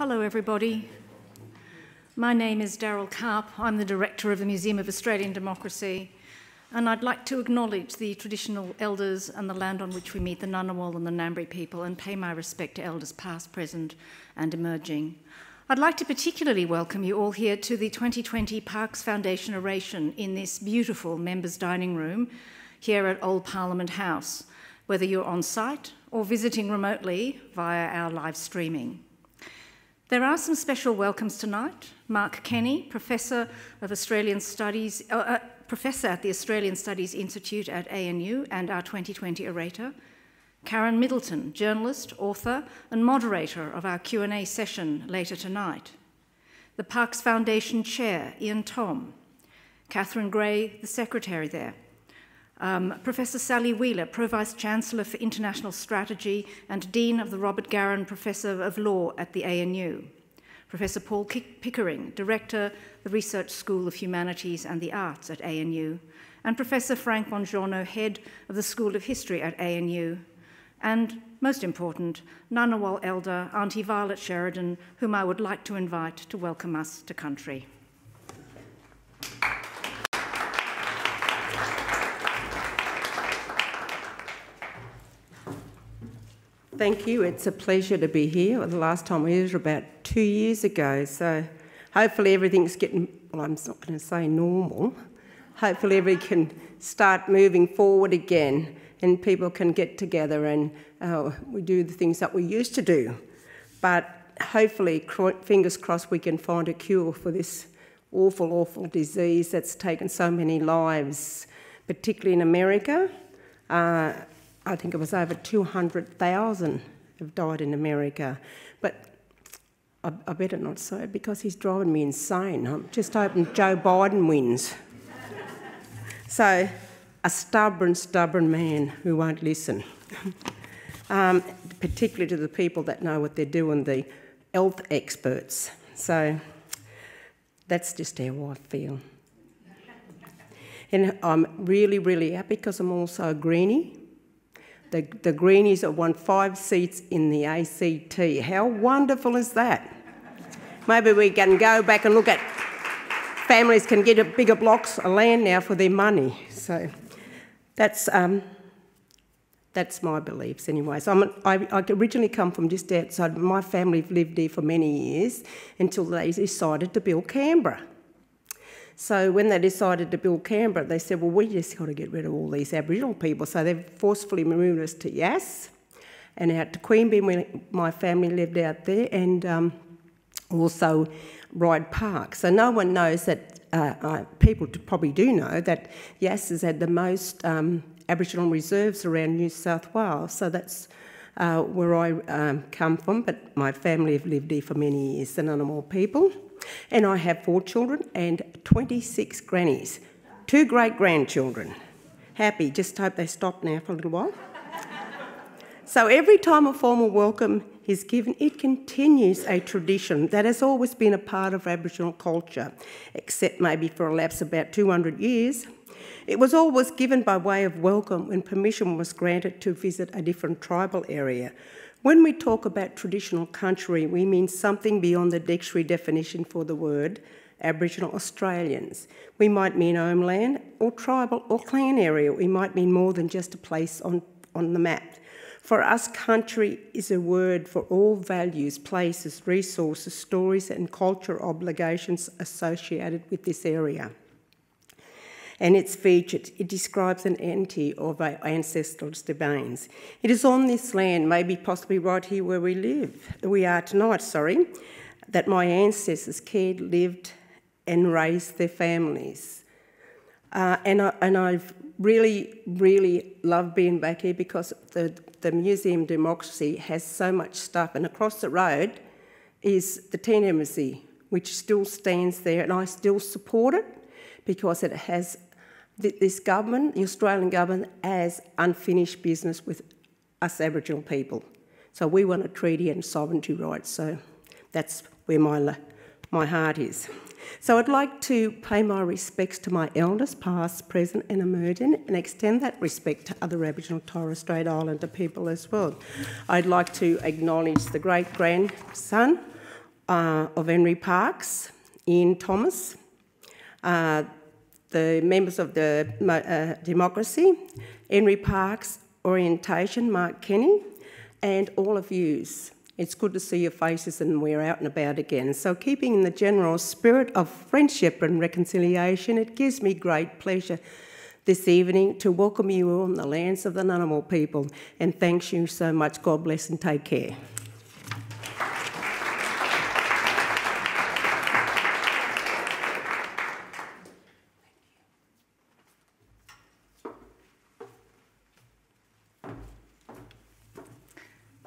Hello, everybody. My name is Daryl Karp. I'm the Director of the Museum of Australian Democracy, and I'd like to acknowledge the traditional elders and the land on which we meet the Ngunnawal and the Ngambri people and pay my respect to elders past, present, and emerging. I'd like to particularly welcome you all here to the 2020 Parkes Foundation oration in this beautiful members' dining room here at Old Parliament House, whether you're on site or visiting remotely via our live streaming. There are some special welcomes tonight. Mark Kenny, Professor of Australian Studies, uh, uh, Professor at the Australian Studies Institute at ANU and our 2020 orator. Karen Middleton, journalist, author, and moderator of our Q&A session later tonight. The Parkes Foundation Chair, Ian Tom. Catherine Gray, the secretary there. Um, Professor Sally Wheeler, Pro Vice Chancellor for International Strategy and Dean of the Robert Garran Professor of Law at the ANU. Professor Paul Pickering, Director, the Research School of Humanities and the Arts at ANU. And Professor Frank Bongiorno, Head of the School of History at ANU. And most important, Ngunnawal Elder Auntie Violet Sheridan, whom I would like to invite to welcome us to country. Thank you. It's a pleasure to be here. The last time we was about two years ago, so hopefully everything's getting, well, I'm not going to say normal. Hopefully everything can start moving forward again and people can get together and uh, we do the things that we used to do. But hopefully, fingers crossed, we can find a cure for this awful, awful disease that's taken so many lives, particularly in America. Uh, I think it was over 200,000 have died in America. But I, I, better not say it because he's driving me insane. I'm just hoping Joe Biden wins. so, a stubborn, stubborn man who won't listen. um, particularly to the people that know what they're doing, the health experts. So, that's just how I feel. And I'm really, really happy because I'm also a greenie. The, the Greenies have won five seats in the ACT. How wonderful is that? Maybe we can go back and look at families can get bigger blocks of land now for their money. So that's, um, that's my beliefs anyway. So I'm, I, I originally come from just outside. My family lived there for many years until they decided to build Canberra. So when they decided to build Canberra, they said, well, we just got to get rid of all these Aboriginal people. So they forcefully moved us to Yass and out to Queanbeyan, where my family lived out there, and um, also Ryde Park. So no one knows that, uh, uh, people probably do know that Yass has had the most um, Aboriginal reserves around New South Wales. So that's uh, where I um, come from, but my family have lived here for many years, the Ngunnawal people. And I have four children and 26 grannies, two great grandchildren. Happy, just hope they stop now for a little while. so every time a formal welcome is given, it continues a tradition that has always been a part of Aboriginal culture, except maybe for a lapse of about 200 years. It was always given by way of welcome when permission was granted to visit a different tribal area, when we talk about traditional country, we mean something beyond the dictionary definition for the word Aboriginal Australians. We might mean homeland or tribal or clan area. We might mean more than just a place on, on the map. For us, country is a word for all values, places, resources, stories, and culture obligations associated with this area and its features. It describes an entity of our ancestral domains. It is on this land, maybe possibly right here where we live, we are tonight, sorry, that my ancestors cared, lived, and raised their families. Uh, and, I, and I've really, really loved being back here because the, the Museum Democracy has so much stuff. And across the road is the Tent Embassy, which still stands there, and I still support it because it has this government, the Australian government, has unfinished business with us Aboriginal people. So we want a treaty and sovereignty rights. So that's where my, my heart is. So I'd like to pay my respects to my elders, past, present, and emerging, and extend that respect to other Aboriginal Torres Strait Islander people as well. I'd like to acknowledge the great grandson uh, of Henry Parkes, Ian Thomas, uh, the members of the uh, Democracy, Henry Parkes, Orientation, Mark Kenny, and all of yous. It's good to see your faces and we're out and about again. So, keeping in the general spirit of friendship and reconciliation, it gives me great pleasure this evening to welcome you on the lands of the Ngunnawal people. And thanks you so much. God bless and take care.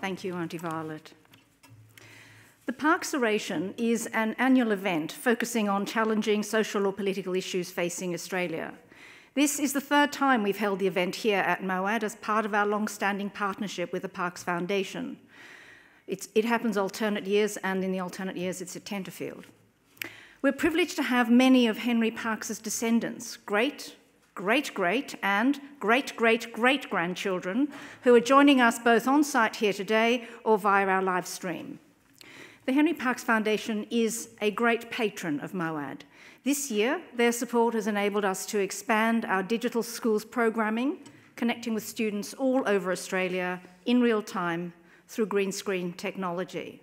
Thank you, Auntie Violet. The Parkes Oration is an annual event focusing on challenging social or political issues facing Australia. This is the third time we've held the event here at MOAD as part of our long-standing partnership with the Parkes Foundation. It's, it happens alternate years, and in the alternate years, it's at Tenterfield. We're privileged to have many of Henry Parkes' descendants, great, great great and great great great grandchildren who are joining us both on site here today or via our live stream. The Henry Parkes Foundation is a great patron of MOAD. This year, their support has enabled us to expand our digital schools programming, connecting with students all over Australia in real time through green screen technology.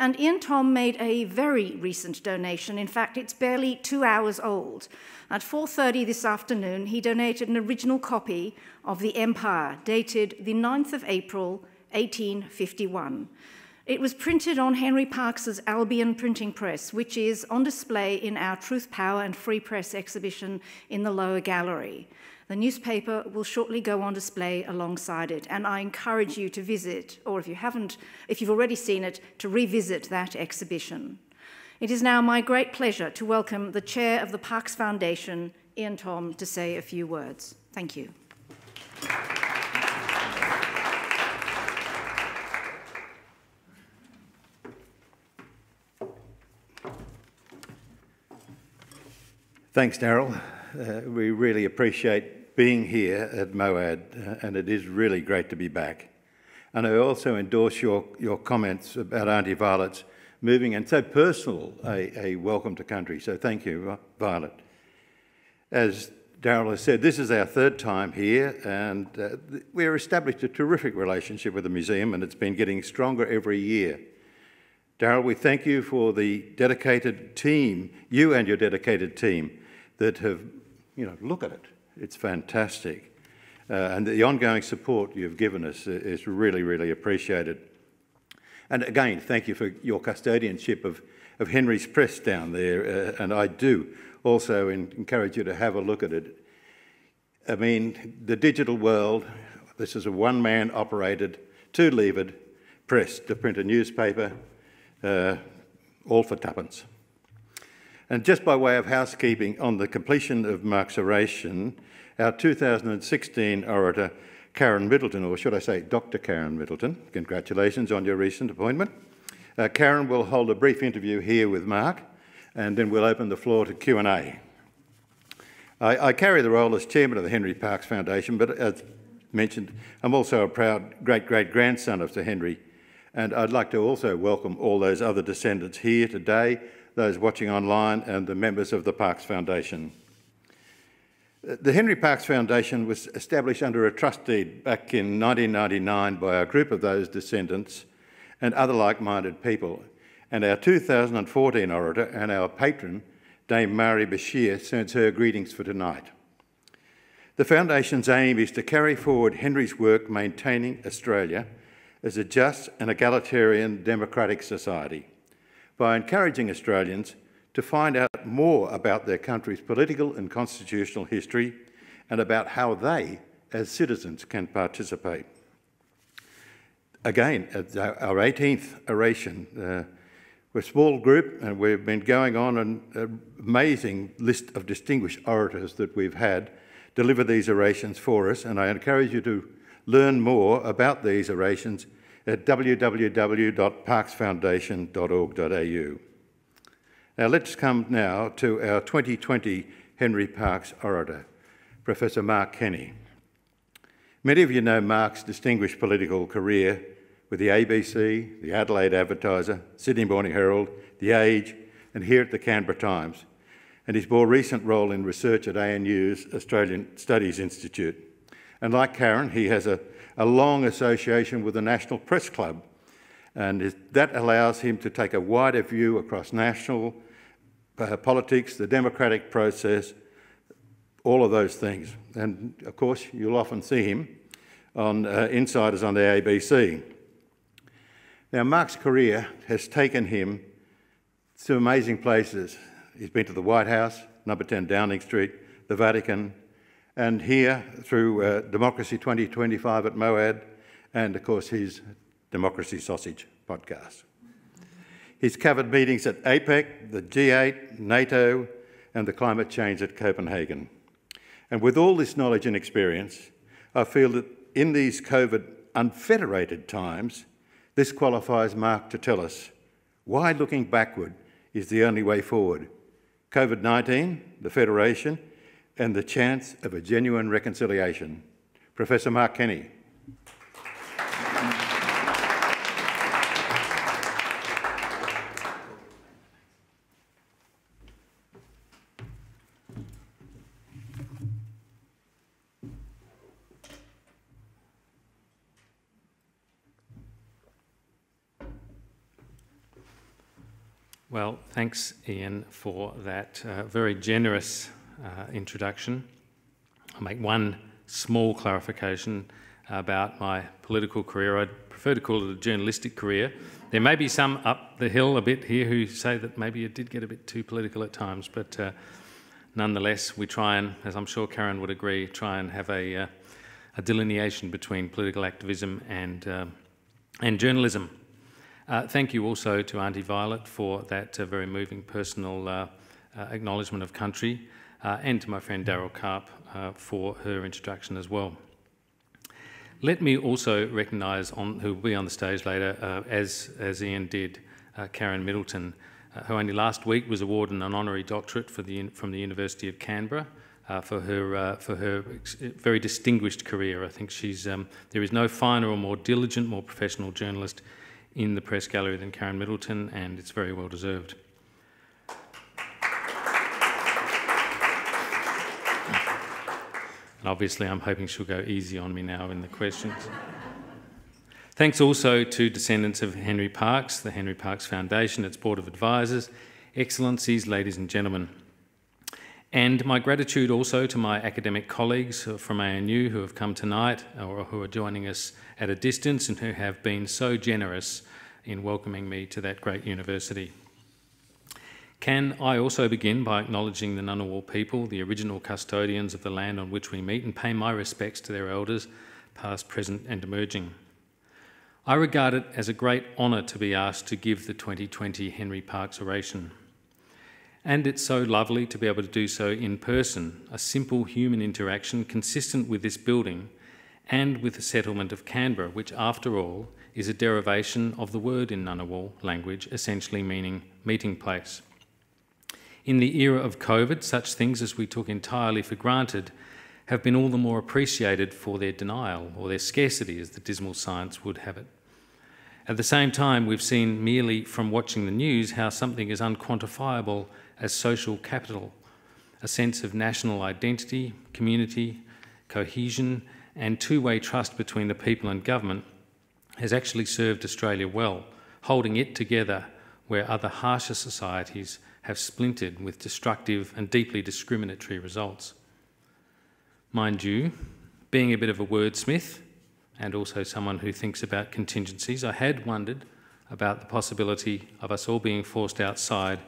And Ian Tom made a very recent donation. In fact, it's barely two hours old. At 4.30 this afternoon, he donated an original copy of The Empire, dated the 9th of April, 1851. It was printed on Henry Parkes' Albion printing press, which is on display in our Truth, Power and Free Press exhibition in the lower gallery. The newspaper will shortly go on display alongside it, and I encourage you to visit, or if you haven't, if you've already seen it, to revisit that exhibition. It is now my great pleasure to welcome the chair of the Parkes Foundation, Ian Tom, to say a few words. Thank you. Thanks, Daryl. Uh, we really appreciate being here at MOAD, uh, and it is really great to be back. And I also endorse your, your comments about Auntie Violet's moving and so personal a, a welcome to country. So thank you, Violet. As Daryl has said, this is our third time here, and uh, we're established a terrific relationship with the museum, and it's been getting stronger every year. Daryl, we thank you for the dedicated team, you and your dedicated team, that have, you know, look at it. It's fantastic. Uh, and the ongoing support you've given us is really, really appreciated. And again, thank you for your custodianship of, of Henry's Press down there. Uh, and I do also encourage you to have a look at it. I mean, the digital world, this is a one man operated, two levered press to print a newspaper, uh, all for tuppence. And just by way of housekeeping, on the completion of Mark's oration, our 2016 orator, Karen Middleton, or should I say Dr. Karen Middleton, congratulations on your recent appointment. Uh, Karen will hold a brief interview here with Mark, and then we'll open the floor to Q&A. I, I carry the role as chairman of the Henry Parkes Foundation, but as mentioned, I'm also a proud great-great-grandson of Sir Henry, and I'd like to also welcome all those other descendants here today those watching online, and the members of the Parkes Foundation. The Henry Parkes Foundation was established under a trust deed back in 1999 by a group of those descendants and other like-minded people. And our 2014 orator and our patron, Dame Marie Bashir, sends her greetings for tonight. The Foundation's aim is to carry forward Henry's work maintaining Australia as a just and egalitarian democratic society by encouraging Australians to find out more about their country's political and constitutional history and about how they, as citizens, can participate. Again, our 18th oration, uh, we're a small group and we've been going on an amazing list of distinguished orators that we've had deliver these orations for us, and I encourage you to learn more about these orations at www.parkesfoundation.org.au. Now let's come now to our 2020 Henry Parkes orator, Professor Mark Kenny. Many of you know Mark's distinguished political career, with the ABC, the Adelaide Advertiser, Sydney Morning Herald, The Age, and here at the Canberra Times, and his more recent role in research at ANU's Australian Studies Institute. And like Karen, he has a, a long association with the National Press Club, and that allows him to take a wider view across national uh, politics, the democratic process, all of those things. And of course, you'll often see him on uh, Insiders on the ABC. Now, Mark's career has taken him to amazing places. He's been to the White House, number 10 Downing Street, the Vatican, and here through uh, Democracy 2025 at MOAD, and of course his Democracy Sausage podcast. He's covered meetings at APEC, the G8, NATO, and the climate change at Copenhagen. And with all this knowledge and experience, I feel that in these COVID unfederated times, this qualifies Mark to tell us why looking backward is the only way forward. COVID 19, the Federation, and the chance of a genuine reconciliation. Professor Mark Kenny. Well, thanks, Ian, for that uh, very generous uh, introduction. I'll make one small clarification about my political career. I'd prefer to call it a journalistic career. There may be some up the hill a bit here who say that maybe it did get a bit too political at times, but uh, nonetheless, we try and, as I'm sure Karen would agree, try and have a, uh, a delineation between political activism and, uh, and journalism. Uh, thank you also to Auntie Violet for that uh, very moving personal uh, acknowledgement of country, uh, and to my friend Daryl Karp uh, for her introduction as well. Let me also recognise, who will be on the stage later, as, as Ian did, Karen Middleton, who only last week was awarded an honorary doctorate the, from the University of Canberra. Uh, for her uh, for her very distinguished career. I think she's um, there is no finer or more diligent, more professional journalist in the press gallery than Karen Middleton, and it's very well deserved. Obviously, I'm hoping she'll go easy on me now in the questions. Thanks also to descendants of Henry Parkes, the Henry Parkes Foundation, its Board of Advisors, Excellencies, ladies and gentlemen. And my gratitude also to my academic colleagues from ANU who have come tonight or who are joining us at a distance and who have been so generous in welcoming me to that great university. Can I also begin by acknowledging the Ngunnawal people, the original custodians of the land on which we meet, and pay my respects to their elders, past, present, and emerging. I regard it as a great honour to be asked to give the 2020 Henry Parkes oration. And it's so lovely to be able to do so in person, a simple human interaction consistent with this building and with the settlement of Canberra, which, after all, is a derivation of the word in Ngunnawal language, essentially meaning meeting place. In the era of COVID, such things as we took entirely for granted have been all the more appreciated for their denial or their scarcity, as the dismal science would have it. At the same time, we've seen merely from watching the news how something as unquantifiable as social capital, a sense of national identity, community, cohesion, and two way trust between the people and government has actually served Australia well, holding it together where other harsher societies have splintered with destructive and deeply discriminatory results. Mind you, being a bit of a wordsmith and also someone who thinks about contingencies, I had wondered about the possibility of us all being forced outside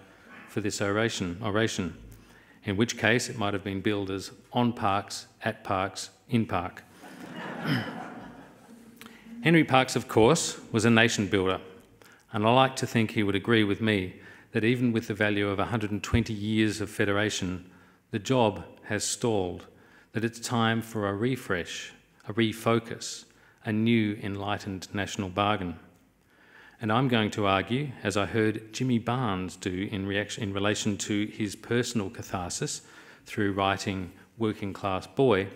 for this oration, oration in which case it might have been billed as on parks, at parks, in park. Henry Parkes, of course, was a nation builder, and I like to think he would agree with me that even with the value of 120 years of federation, the job has stalled, that it's time for a refresh, a refocus, a new enlightened national bargain. And I'm going to argue, as I heard Jimmy Barnes do in, reaction, in relation to his personal catharsis through writing Working Class Boy,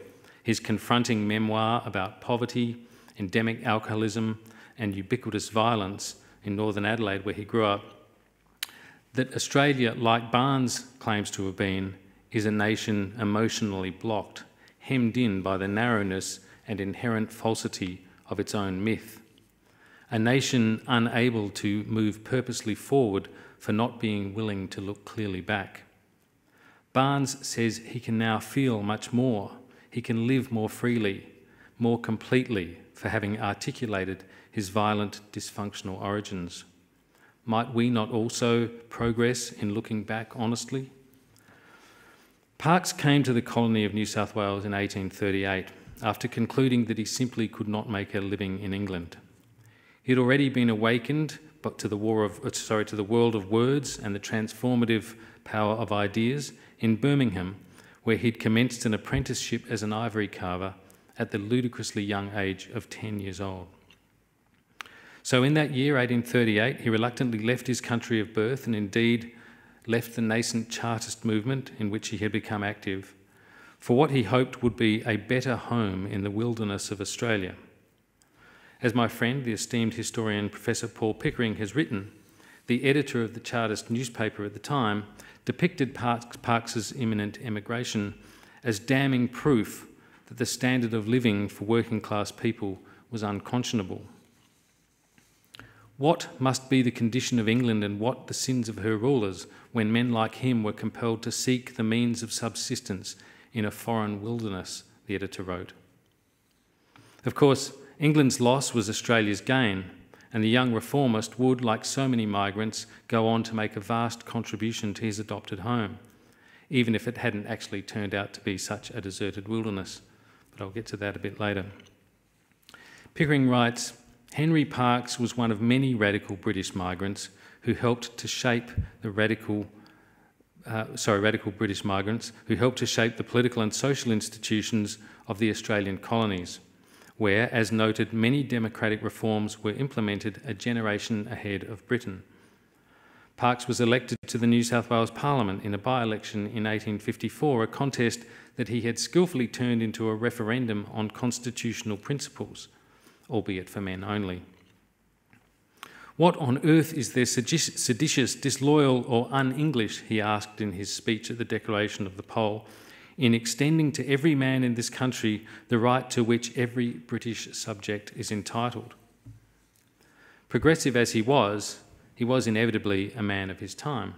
his confronting memoir about poverty, endemic alcoholism, and ubiquitous violence in northern Adelaide, where he grew up, that Australia, like Barnes claims to have been, is a nation emotionally blocked, hemmed in by the narrowness and inherent falsity of its own myth. A nation unable to move purposely forward for not being willing to look clearly back. Barnes says he can now feel much more. He can live more freely, more completely for having articulated his violent, dysfunctional origins. Might we not also progress in looking back honestly? Parkes came to the colony of New South Wales in 1838 after concluding that he simply could not make a living in England. He had already been awakened but to the war of uh, sorry to the world of words and the transformative power of ideas in Birmingham, where he'd commenced an apprenticeship as an ivory carver at the ludicrously young age of 10 years old. So, in that year, 1838, he reluctantly left his country of birth and indeed left the nascent Chartist movement in which he had become active for what he hoped would be a better home in the wilderness of Australia. As my friend, the esteemed historian Professor Paul Pickering, has written, the editor of the Chartist newspaper at the time depicted Parkes's imminent emigration as damning proof that the standard of living for working class people was unconscionable. What must be the condition of England and what the sins of her rulers when men like him were compelled to seek the means of subsistence in a foreign wilderness, the editor wrote. Of course, England's loss was Australia's gain, and the young reformist would, like so many migrants, go on to make a vast contribution to his adopted home, even if it hadn't actually turned out to be such a deserted wilderness. But I'll get to that a bit later. Pickering writes Henry Parkes was one of many radical British migrants who helped to shape the radical. Uh, sorry, radical British migrants who helped to shape the political and social institutions of the Australian colonies, where, as noted, many democratic reforms were implemented a generation ahead of Britain. Parkes was elected to the New South Wales Parliament in a by election in 1854, a contest that he had skillfully turned into a referendum on constitutional principles albeit for men only. What on earth is there seditious, disloyal, or un English, he asked in his speech at the declaration of the poll, in extending to every man in this country the right to which every British subject is entitled? Progressive as he was, he was inevitably a man of his time.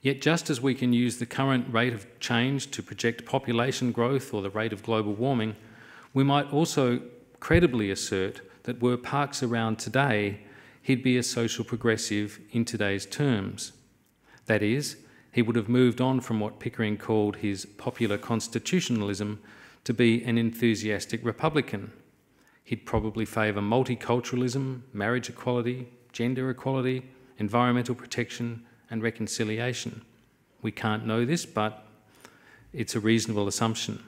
Yet, just as we can use the current rate of change to project population growth or the rate of global warming, we might also credibly assert that were Parkes around today, he'd be a social progressive in today's terms. That is, he would have moved on from what Pickering called his popular constitutionalism to be an enthusiastic Republican. He'd probably favour multiculturalism, marriage equality, gender equality, environmental protection, and reconciliation. We can't know this, but it's a reasonable assumption.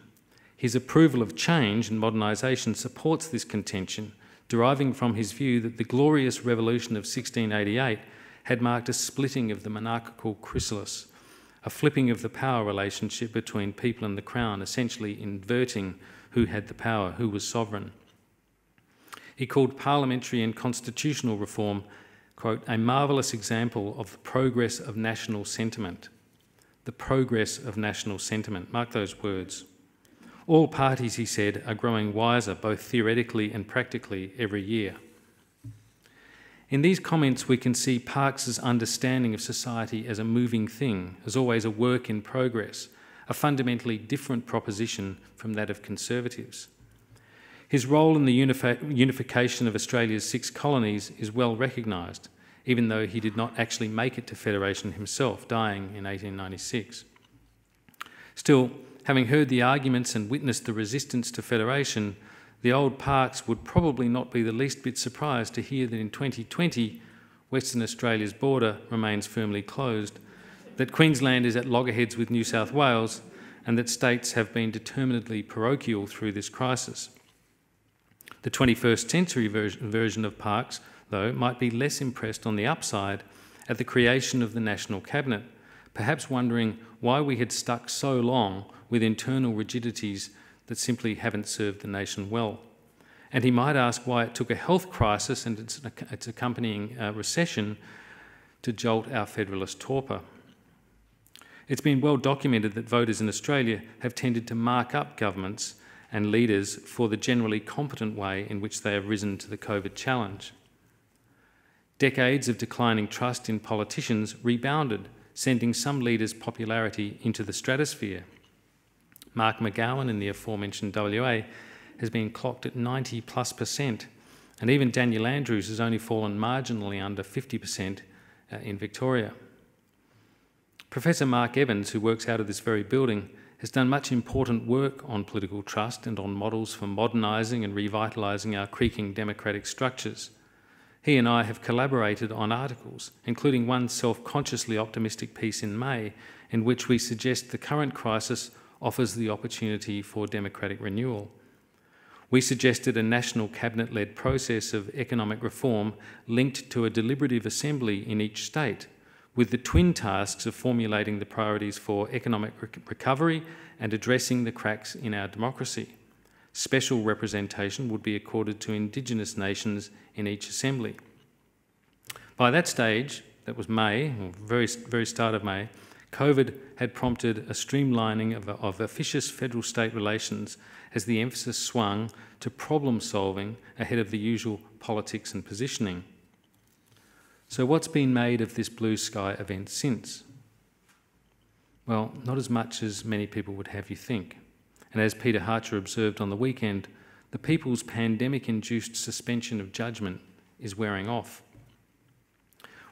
His approval of change and modernisation supports this contention, deriving from his view that the glorious revolution of 1688 had marked a splitting of the monarchical chrysalis, a flipping of the power relationship between people and the crown, essentially inverting who had the power, who was sovereign. He called parliamentary and constitutional reform, quote, a marvellous example of the progress of national sentiment. The progress of national sentiment. Mark those words. All parties, he said, are growing wiser both theoretically and practically every year. In these comments, we can see Parkes's understanding of society as a moving thing, as always a work in progress, a fundamentally different proposition from that of conservatives. His role in the unification of Australia's six colonies is well recognised, even though he did not actually make it to Federation himself, dying in 1896. Still, having heard the arguments and witnessed the resistance to federation, the old Parkes would probably not be the least bit surprised to hear that in 2020, Western Australia's border remains firmly closed, that Queensland is at loggerheads with New South Wales, and that states have been determinedly parochial through this crisis. The 21st century version of Parkes, though, might be less impressed on the upside at the creation of the National Cabinet, perhaps wondering why we had stuck so long with internal rigidities that simply haven't served the nation well. And he might ask why it took a health crisis and its, its accompanying uh, recession to jolt our federalist torpor. It's been well documented that voters in Australia have tended to mark up governments and leaders for the generally competent way in which they have risen to the COVID challenge. Decades of declining trust in politicians rebounded, sending some leaders' popularity into the stratosphere. Mark McGowan in the aforementioned WA has been clocked at 90 plus percent, and even Daniel Andrews has only fallen marginally under 50 percent uh, in Victoria. Professor Mark Evans, who works out of this very building, has done much important work on political trust and on models for modernising and revitalising our creaking democratic structures. He and I have collaborated on articles, including one self consciously optimistic piece in May, in which we suggest the current crisis offers the opportunity for democratic renewal. We suggested a national cabinet led process of economic reform linked to a deliberative assembly in each state, with the twin tasks of formulating the priorities for economic recovery and addressing the cracks in our democracy. Special representation would be accorded to Indigenous nations in each assembly. By that stage, that was May, or very, very start of May, COVID had prompted a streamlining of, of officious federal state relations as the emphasis swung to problem solving ahead of the usual politics and positioning. So, what's been made of this blue sky event since? Well, not as much as many people would have you think. And as Peter Hartcher observed on the weekend, the people's pandemic induced suspension of judgment is wearing off.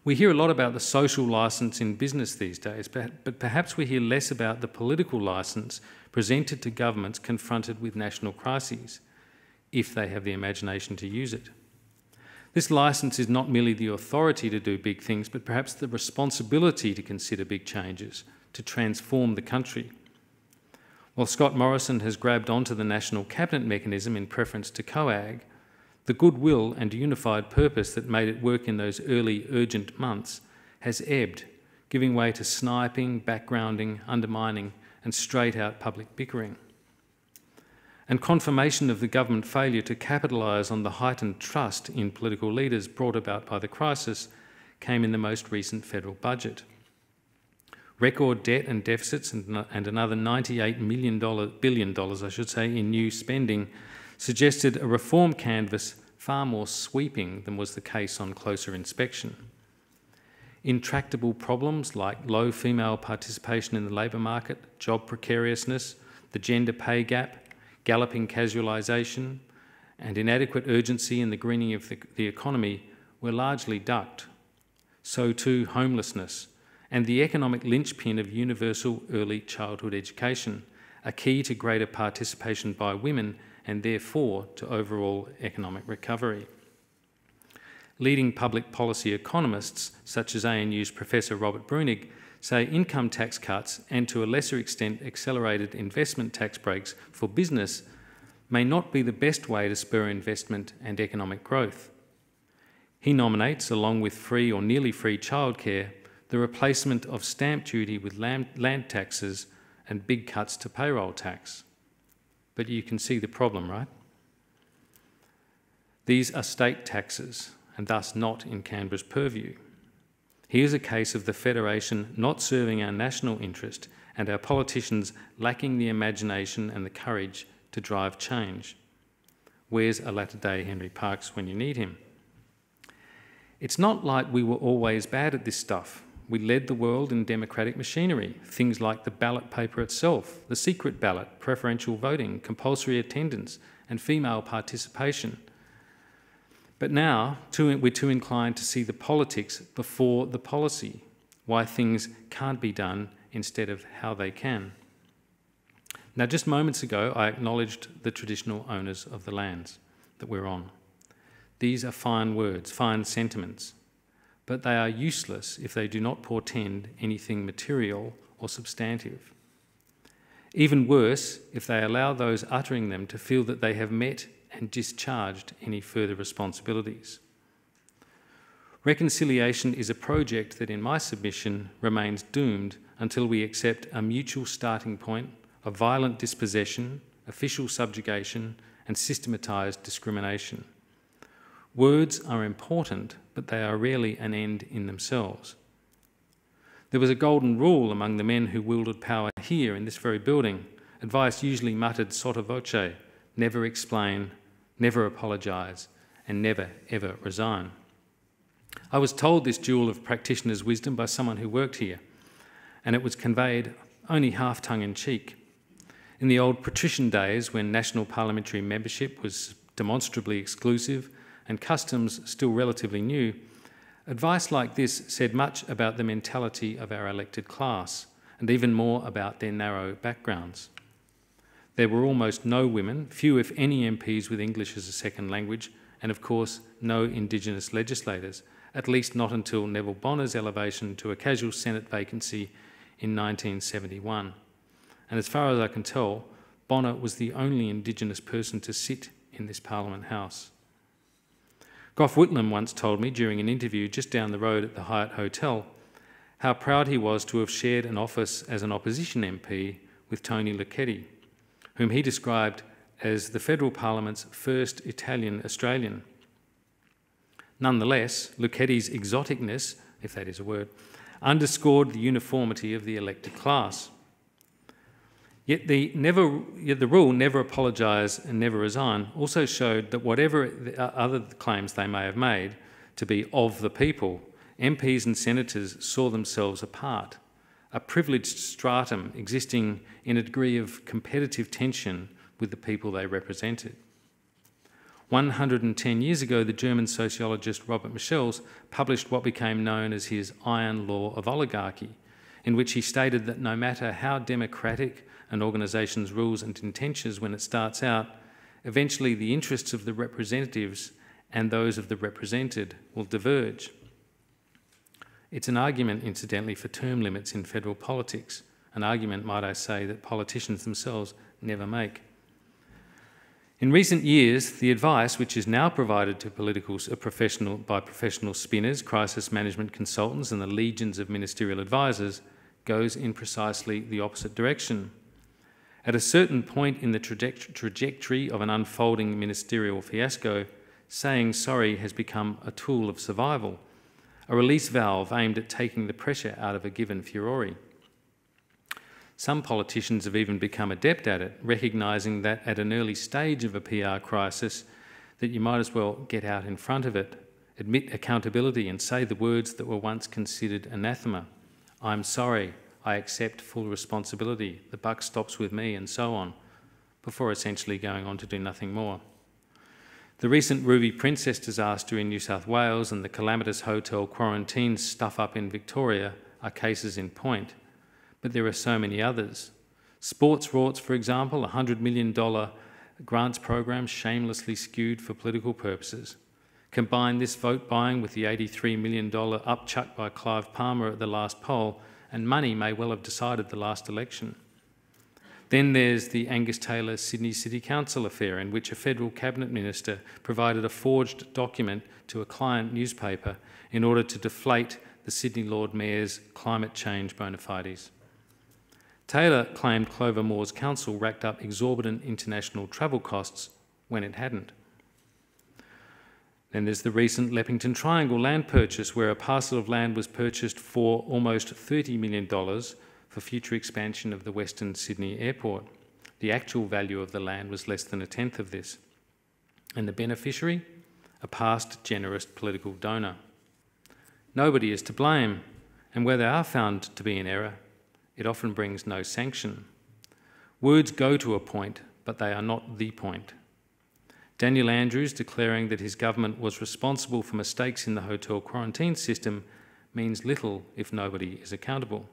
We hear a lot about the social licence in business these days, but perhaps we hear less about the political licence presented to governments confronted with national crises, if they have the imagination to use it. This licence is not merely the authority to do big things, but perhaps the responsibility to consider big changes, to transform the country. While Scott Morrison has grabbed onto the national cabinet mechanism in preference to COAG, the goodwill and unified purpose that made it work in those early urgent months has ebbed, giving way to sniping, backgrounding, undermining, and straight out public bickering. And confirmation of the government failure to capitalise on the heightened trust in political leaders brought about by the crisis came in the most recent federal budget. Record debt and deficits and, and another $98 million, billion dollars, I should say, in new spending suggested a reform canvas far more sweeping than was the case on closer inspection. Intractable problems like low female participation in the labour market, job precariousness, the gender pay gap, galloping casualisation, and inadequate urgency in the greening of the, the economy were largely ducked. So too homelessness and the economic linchpin of universal early childhood education, a key to greater participation by women and therefore to overall economic recovery. Leading public policy economists, such as ANU's Professor Robert Breunig, say income tax cuts and to a lesser extent accelerated investment tax breaks for business may not be the best way to spur investment and economic growth. He nominates, along with free or nearly free childcare, the replacement of stamp duty with land taxes and big cuts to payroll tax. But you can see the problem, right? These are state taxes and thus not in Canberra's purview. Here's a case of the Federation not serving our national interest and our politicians lacking the imagination and the courage to drive change. Where's a latter day Henry Parkes when you need him? It's not like we were always bad at this stuff. We led the world in democratic machinery, things like the ballot paper itself, the secret ballot, preferential voting, compulsory attendance, and female participation. But now too, we're too inclined to see the politics before the policy, why things can't be done instead of how they can. Now, just moments ago, I acknowledged the traditional owners of the lands that we're on. These are fine words, fine sentiments but they are useless if they do not portend anything material or substantive. Even worse, if they allow those uttering them to feel that they have met and discharged any further responsibilities. Reconciliation is a project that, in my submission, remains doomed until we accept a mutual starting point of violent dispossession, official subjugation, and systematised discrimination. Words are important, but they are rarely an end in themselves. There was a golden rule among the men who wielded power here in this very building. Advice usually muttered sotto voce never explain, never apologise, and never ever resign. I was told this jewel of practitioner's wisdom by someone who worked here, and it was conveyed only half tongue in cheek. In the old patrician days, when national parliamentary membership was demonstrably exclusive and customs still relatively new, advice like this said much about the mentality of our elected class and even more about their narrow backgrounds. There were almost no women, few if any MPs with English as a second language, and of course no Indigenous legislators, at least not until Neville Bonner's elevation to a casual Senate vacancy in 1971. And as far as I can tell, Bonner was the only Indigenous person to sit in this Parliament House. Gough Whitlam once told me during an interview just down the road at the Hyatt Hotel how proud he was to have shared an office as an opposition MP with Tony Luchetti, whom he described as the Federal Parliament's first Italian Australian. Nonetheless, Luchetti's exoticness, if that is a word, underscored the uniformity of the elected class. Yet the, never, yet the rule, never apologise and never resign, also showed that whatever the uh, other claims they may have made to be of the people, MPs and senators saw themselves apart, a privileged stratum existing in a degree of competitive tension with the people they represented. 110 years ago, the German sociologist Robert Michels published what became known as his Iron Law of Oligarchy, in which he stated that no matter how democratic an organisation's rules and intentions when it starts out, eventually the interests of the representatives and those of the represented will diverge. It's an argument, incidentally, for term limits in federal politics, an argument, might I say, that politicians themselves never make. In recent years, the advice which is now provided to political uh, professional, by professional spinners, crisis management consultants, and the legions of ministerial advisors goes in precisely the opposite direction. At a certain point in the trajectory of an unfolding ministerial fiasco, saying sorry has become a tool of survival, a release valve aimed at taking the pressure out of a given furore. Some politicians have even become adept at it, recognising that at an early stage of a PR crisis, that you might as well get out in front of it, admit accountability and say the words that were once considered anathema. I'm sorry, I accept full responsibility, the buck stops with me, and so on, before essentially going on to do nothing more. The recent Ruby Princess disaster in New South Wales and the calamitous hotel quarantine stuff up in Victoria are cases in point, but there are so many others. Sports Rorts, for example, a $100 million grants program shamelessly skewed for political purposes. Combine this vote buying with the $83 million upchuck by Clive Palmer at the last poll, and money may well have decided the last election. Then there's the Angus Taylor Sydney City Council affair, in which a federal cabinet minister provided a forged document to a client newspaper in order to deflate the Sydney Lord Mayor's climate change bona fides. Taylor claimed Clover Moore's council racked up exorbitant international travel costs when it hadn't. Then there's the recent Leppington Triangle land purchase, where a parcel of land was purchased for almost $30 million for future expansion of the Western Sydney Airport. The actual value of the land was less than a tenth of this. And the beneficiary? A past generous political donor. Nobody is to blame, and where they are found to be in error, it often brings no sanction. Words go to a point, but they are not the point. Daniel Andrews declaring that his government was responsible for mistakes in the hotel quarantine system means little if nobody is accountable.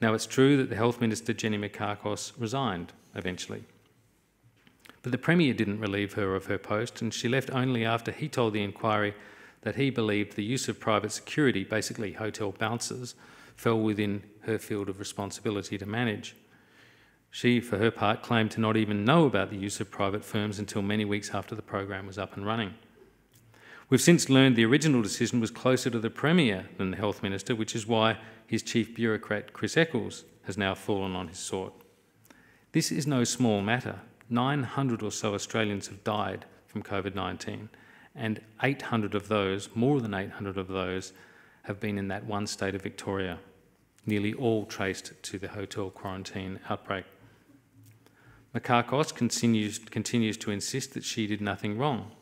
Now, it's true that the Health Minister, Jenny Mikakos, resigned eventually. But the Premier didn't relieve her of her post, and she left only after he told the inquiry that he believed the use of private security, basically hotel bouncers, fell within her field of responsibility to manage. She, for her part, claimed to not even know about the use of private firms until many weeks after the program was up and running. We've since learned the original decision was closer to the Premier than the Health Minister, which is why his chief bureaucrat, Chris Eccles, has now fallen on his sword. This is no small matter. 900 or so Australians have died from COVID 19, and 800 of those, more than 800 of those, have been in that one state of Victoria, nearly all traced to the hotel quarantine outbreak. Mikakos continues, continues to insist that she did nothing wrong.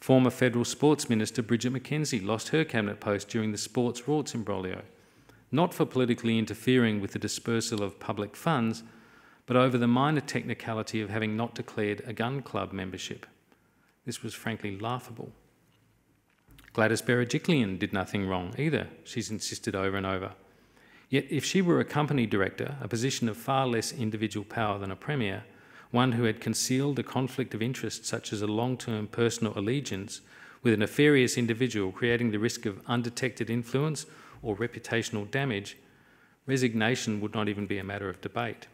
Former Federal Sports Minister Bridget McKenzie lost her cabinet post during the sports rorts imbroglio, not for politically interfering with the dispersal of public funds, but over the minor technicality of having not declared a gun club membership. This was frankly laughable. Gladys Berejiklian did nothing wrong either, she's insisted over and over. Yet, if she were a company director, a position of far less individual power than a premier, one who had concealed a conflict of interest such as a long term personal allegiance with a nefarious individual creating the risk of undetected influence or reputational damage, resignation would not even be a matter of debate.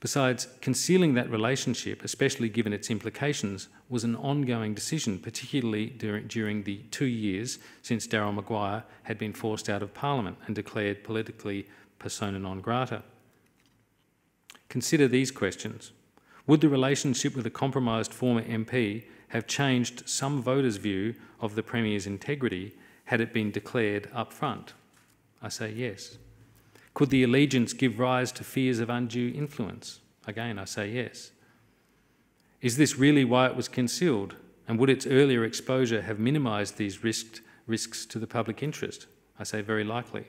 Besides, concealing that relationship, especially given its implications, was an ongoing decision, particularly during, the two years since Daryl Maguire had been forced out of Parliament and declared politically persona non grata. Consider these questions. Would the relationship with a compromised former MP have changed some voters' view of the Premier's integrity had it been declared up front? I say yes. Could the allegiance give rise to fears of undue influence? Again, I say yes. Is this really why it was concealed? And would its earlier exposure have minimised these risked, risks to the public interest? I say very likely.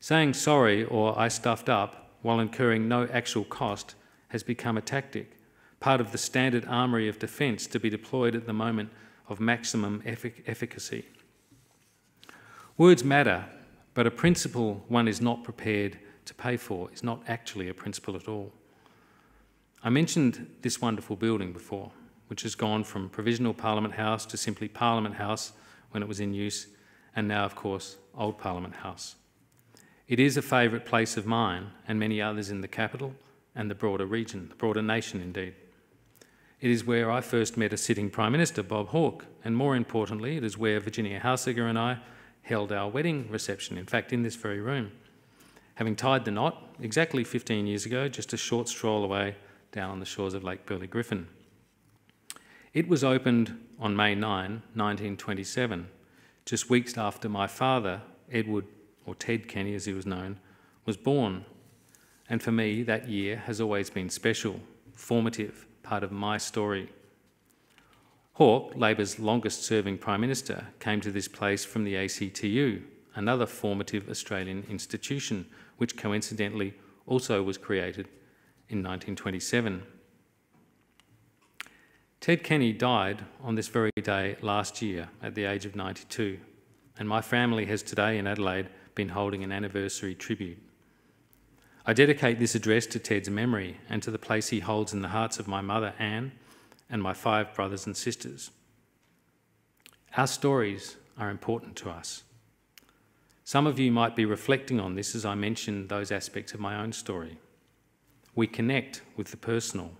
Saying sorry or I stuffed up while incurring no actual cost has become a tactic, part of the standard armoury of defence to be deployed at the moment of maximum effic efficacy. Words matter, but a principle one is not prepared to pay for is not actually a principle at all. I mentioned this wonderful building before, which has gone from Provisional Parliament House to simply Parliament House when it was in use, and now, of course, Old Parliament House. It is a favourite place of mine and many others in the capital and the broader region, the broader nation indeed. It is where I first met a sitting Prime Minister, Bob Hawke, and more importantly, it is where Virginia Haussegger and I held our wedding reception, in fact, in this very room. Having tied the knot exactly 15 years ago, just a short stroll away down on the shores of Lake Burley Griffin. It was opened on May 9, 1927, just weeks after my father, Edward, or Ted Kenny as he was known, was born. And for me, that year has always been special, formative, part of my story. Hawke, Labor's longest serving Prime Minister, came to this place from the ACTU, another formative Australian institution, which coincidentally also was created in 1927. Ted Kenny died on this very day last year at the age of 92, and my family has today in Adelaide been holding an anniversary tribute. I dedicate this address to Ted's memory and to the place he holds in the hearts of my mother, Anne, and my five brothers and sisters. Our stories are important to us. Some of you might be reflecting on this as I mention those aspects of my own story. We connect with the personal.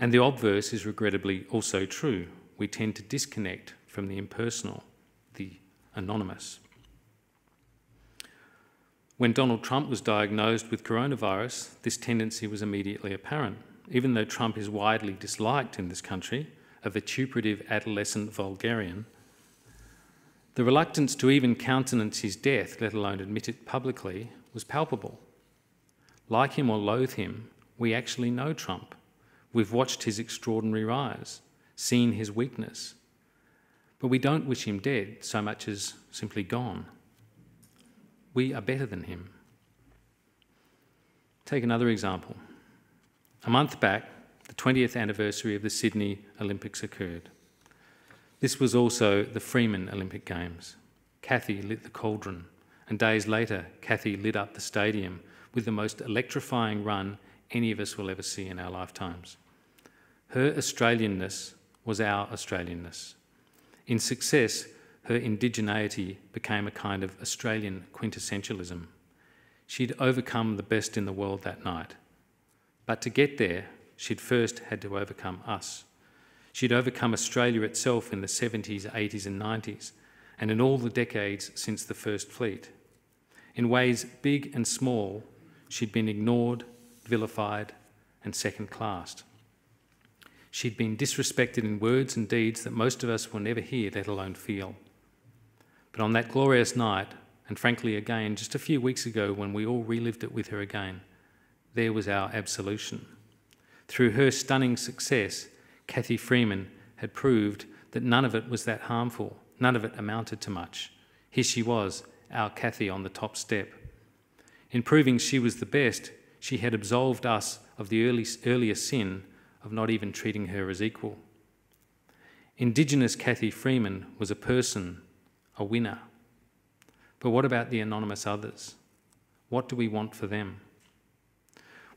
And the obverse is regrettably also true. We tend to disconnect from the impersonal, the anonymous. When Donald Trump was diagnosed with coronavirus, this tendency was immediately apparent even though Trump is widely disliked in this country, a vituperative adolescent vulgarian, the reluctance to even countenance his death, let alone admit it publicly, was palpable. Like him or loathe him, we actually know Trump. We've watched his extraordinary rise, seen his weakness. But we don't wish him dead so much as simply gone. We are better than him. Take another example. A month back, the 20th anniversary of the Sydney Olympics occurred. This was also the Freeman Olympic Games. Kathy lit the cauldron, and days later, Kathy lit up the stadium with the most electrifying run any of us will ever see in our lifetimes. Her Australianness was our Australianness. In success, her indigeneity became a kind of Australian quintessentialism. She'd overcome the best in the world that night but to get there, she'd first had to overcome us. She'd overcome Australia itself in the 70s, 80s, and 90s, and in all the decades since the First Fleet. In ways big and small, she'd been ignored, vilified, and second classed. She'd been disrespected in words and deeds that most of us will never hear, let alone feel. But on that glorious night, and frankly again just a few weeks ago when we all relived it with her again, there was our absolution. Through her stunning success, Kathy Freeman had proved that none of it was that harmful, none of it amounted to much. Here she was, our Kathy on the top step. In proving she was the best, she had absolved us of the early, earlier sin of not even treating her as equal. Indigenous Kathy Freeman was a person, a winner. But what about the anonymous others? What do we want for them?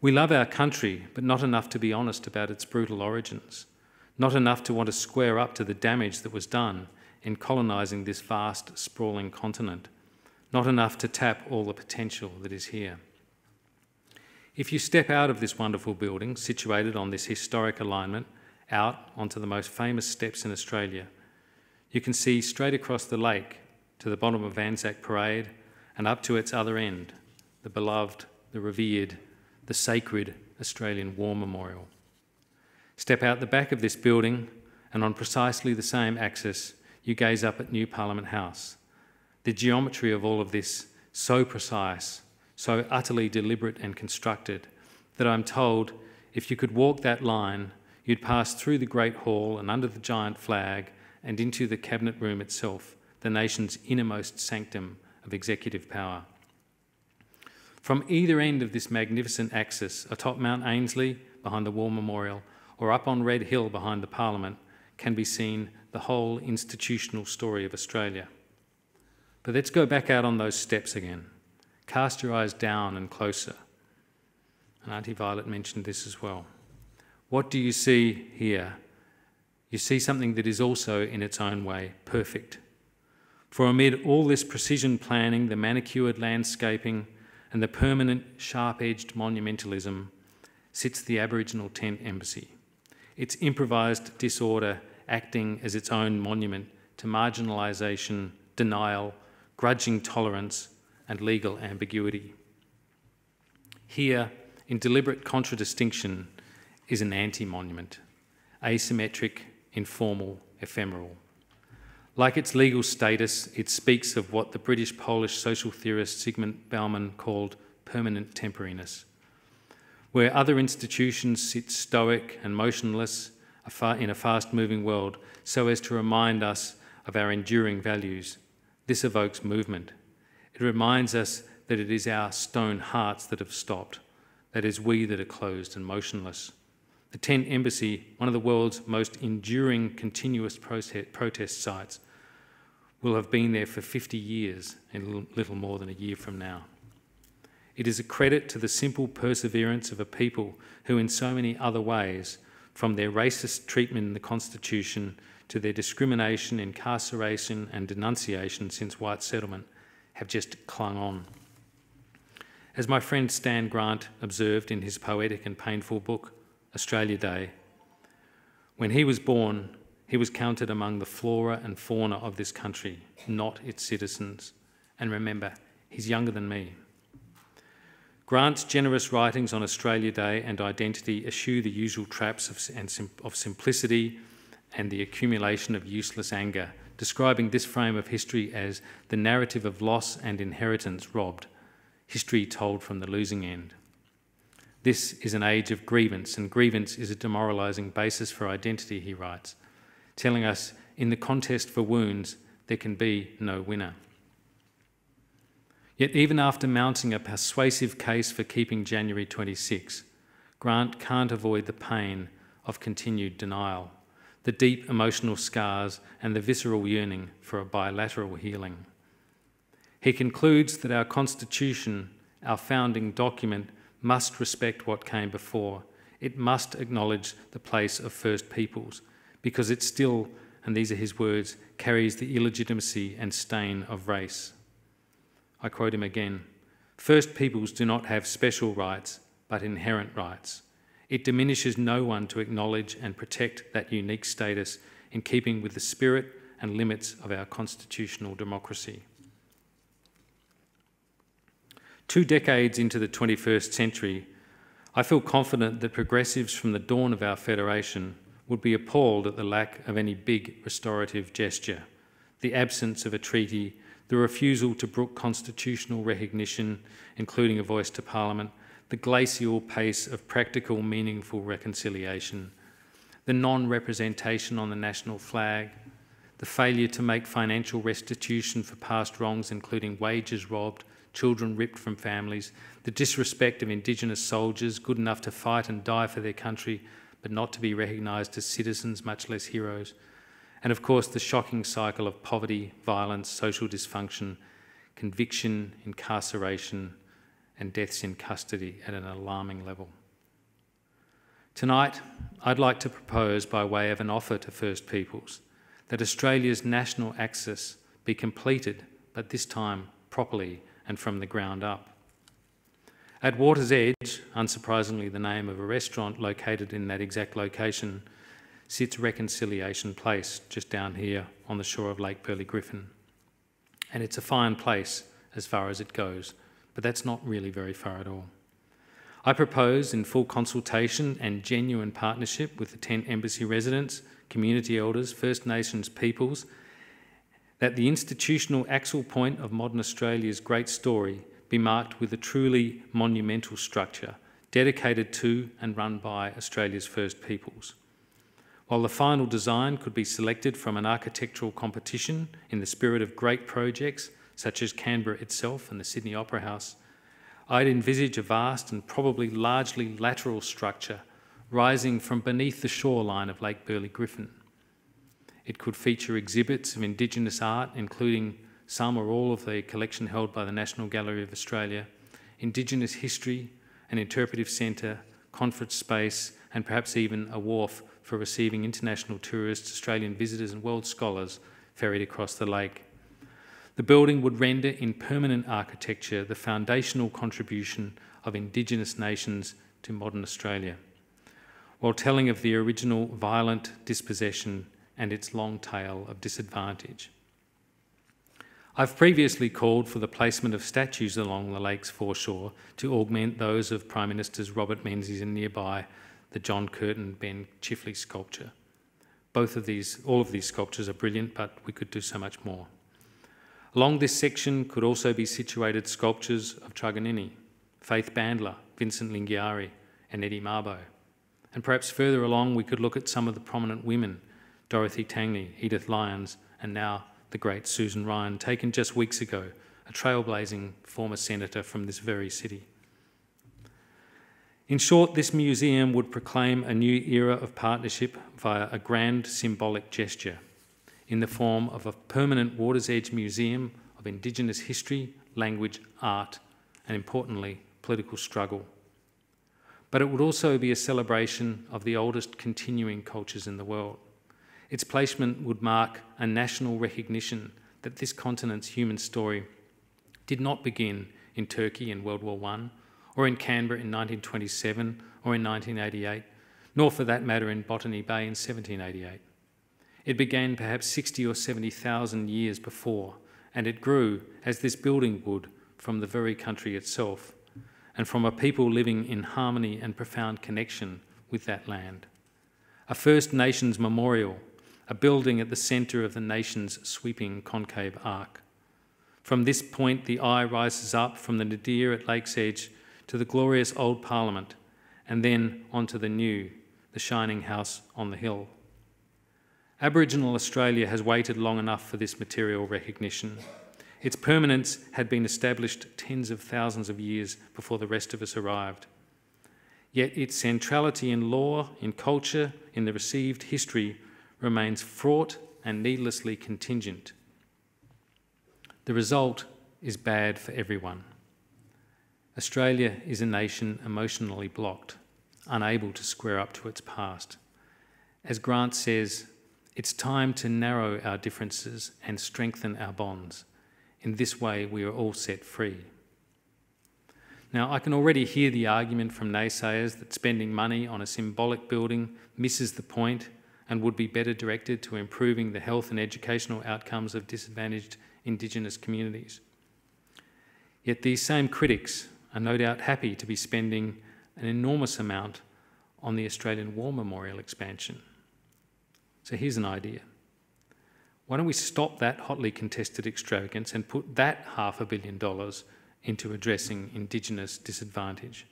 We love our country, but not enough to be honest about its brutal origins, not enough to want to square up to the damage that was done in colonising this vast, sprawling continent, not enough to tap all the potential that is here. If you step out of this wonderful building, situated on this historic alignment, out onto the most famous steps in Australia, you can see straight across the lake to the bottom of Anzac Parade and up to its other end, the beloved, the revered, the sacred Australian War Memorial. Step out the back of this building, and on precisely the same axis, you gaze up at New Parliament House. The geometry of all of this, so precise, so utterly deliberate and constructed, that I'm told if you could walk that line, you'd pass through the Great Hall and under the giant flag and into the Cabinet Room itself, the nation's innermost sanctum of executive power. From either end of this magnificent axis, atop Mount Ainslie behind the War Memorial, or up on Red Hill behind the Parliament, can be seen the whole institutional story of Australia. But let's go back out on those steps again. Cast your eyes down and closer. And Auntie Violet mentioned this as well. What do you see here? You see something that is also, in its own way, perfect. For amid all this precision planning, the manicured landscaping, and the permanent sharp edged monumentalism, sits the Aboriginal Tent Embassy. Its improvised disorder acting as its own monument to marginalisation, denial, grudging tolerance, and legal ambiguity. Here, in deliberate contradistinction, is an anti monument, asymmetric, informal, ephemeral. Like its legal status, it speaks of what the British Polish social theorist Zygmunt Bauman called permanent temporiness. Where other institutions sit stoic and motionless in a fast moving world so as to remind us of our enduring values, this evokes movement. It reminds us that it is our stone hearts that have stopped, that is, we that are closed and motionless. The Tent Embassy, one of the world's most enduring continuous protest sites, will have been there for 50 years in little more than a year from now. It is a credit to the simple perseverance of a people who, in so many other ways, from their racist treatment in the Constitution to their discrimination, incarceration, and denunciation since white settlement, have just clung on. As my friend Stan Grant observed in his poetic and painful book, Australia Day, when he was born, he was counted among the flora and fauna of this country, not its citizens. And remember, he's younger than me. Grant's generous writings on Australia Day and identity eschew the usual traps of, of simplicity and the accumulation of useless anger, describing this frame of history as the narrative of loss and inheritance robbed, history told from the losing end. This is an age of grievance, and grievance is a demoralising basis for identity, he writes, telling us in the contest for wounds, there can be no winner. Yet, even after mounting a persuasive case for keeping January 26, Grant can't avoid the pain of continued denial, the deep emotional scars, and the visceral yearning for a bilateral healing. He concludes that our Constitution, our founding document, must respect what came before. It must acknowledge the place of First Peoples because it still, and these are his words, carries the illegitimacy and stain of race. I quote him again First Peoples do not have special rights, but inherent rights. It diminishes no one to acknowledge and protect that unique status in keeping with the spirit and limits of our constitutional democracy. Two decades into the 21st century, I feel confident that progressives from the dawn of our federation would be appalled at the lack of any big restorative gesture, the absence of a treaty, the refusal to brook constitutional recognition, including a voice to Parliament, the glacial pace of practical, meaningful reconciliation, the non representation on the national flag, the failure to make financial restitution for past wrongs, including wages robbed, children ripped from families, the disrespect of Indigenous soldiers good enough to fight and die for their country, but not to be recognised as citizens, much less heroes, and of course the shocking cycle of poverty, violence, social dysfunction, conviction, incarceration, and deaths in custody at an alarming level. Tonight, I'd like to propose, by way of an offer to First Peoples, that Australia's national axis be completed, but this time properly and from the ground up. At Water's Edge, unsurprisingly the name of a restaurant located in that exact location, sits Reconciliation Place, just down here on the shore of Lake Burley Griffin. And it's a fine place as far as it goes, but that's not really very far at all. I propose, in full consultation and genuine partnership with the Tent Embassy residents, community elders, First Nations peoples, that the institutional axle point of modern Australia's great story be marked with a truly monumental structure dedicated to and run by Australia's First Peoples. While the final design could be selected from an architectural competition in the spirit of great projects such as Canberra itself and the Sydney Opera House, I'd envisage a vast and probably largely lateral structure rising from beneath the shoreline of Lake Burley Griffin. It could feature exhibits of Indigenous art, including some or all of the collection held by the National Gallery of Australia, Indigenous history, an interpretive centre, conference space, and perhaps even a wharf for receiving international tourists, Australian visitors, and world scholars ferried across the lake. The building would render in permanent architecture the foundational contribution of Indigenous nations to modern Australia, while telling of the original violent dispossession and its long tail of disadvantage. I've previously called for the placement of statues along the lake's foreshore to augment those of Prime Ministers Robert Menzies and nearby the John Curtin Ben Chifley sculpture. Both of these, all of these sculptures are brilliant, but we could do so much more. Along this section could also be situated sculptures of Truganini, Faith Bandler, Vincent Lingiari, and Eddie Mabo. And perhaps further along, we could look at some of the prominent women Dorothy Tangney, Enid Lyons, and now the great Susan Ryan, taken just weeks ago, a trailblazing former senator from this very city. In short, this museum would proclaim a new era of partnership via a grand symbolic gesture in the form of a permanent Water's Edge Museum of Indigenous history, language, art, and importantly, political struggle. But it would also be a celebration of the oldest continuing cultures in the world. Its placement would mark a national recognition that this continent's human story did not begin in Turkey in World War I, or in Canberra in 1927 or in 1988, nor for that matter in Botany Bay in 1788. It began perhaps 60 or 70,000 years before, and it grew, as this building would, from the very country itself, and from a people living in harmony and profound connection with that land. A First Nations memorial, a building at the centre of the nation's sweeping concave arc. From this point, the eye rises up from the nadir at Lake's Edge to the glorious old Parliament, and then onto the new, the shining house on the hill. Aboriginal Australia has waited long enough for this material recognition. Its permanence had been established tens of thousands of years before the rest of us arrived. Yet its centrality in law, in culture, in the received history remains fraught and needlessly contingent. The result is bad for everyone. Australia is a nation emotionally blocked, unable to square up to its past. As Grant says, it's time to narrow our differences and strengthen our bonds. In this way, we are all set free. Now, I can already hear the argument from naysayers that spending money on a symbolic building misses the point and would be better directed to improving the health and educational outcomes of disadvantaged Indigenous communities. Yet these same critics are no doubt happy to be spending an enormous amount on the Australian War Memorial expansion. So here's an idea. Why don't we stop that hotly contested extravagance and put that half a billion dollars into addressing Indigenous disadvantage?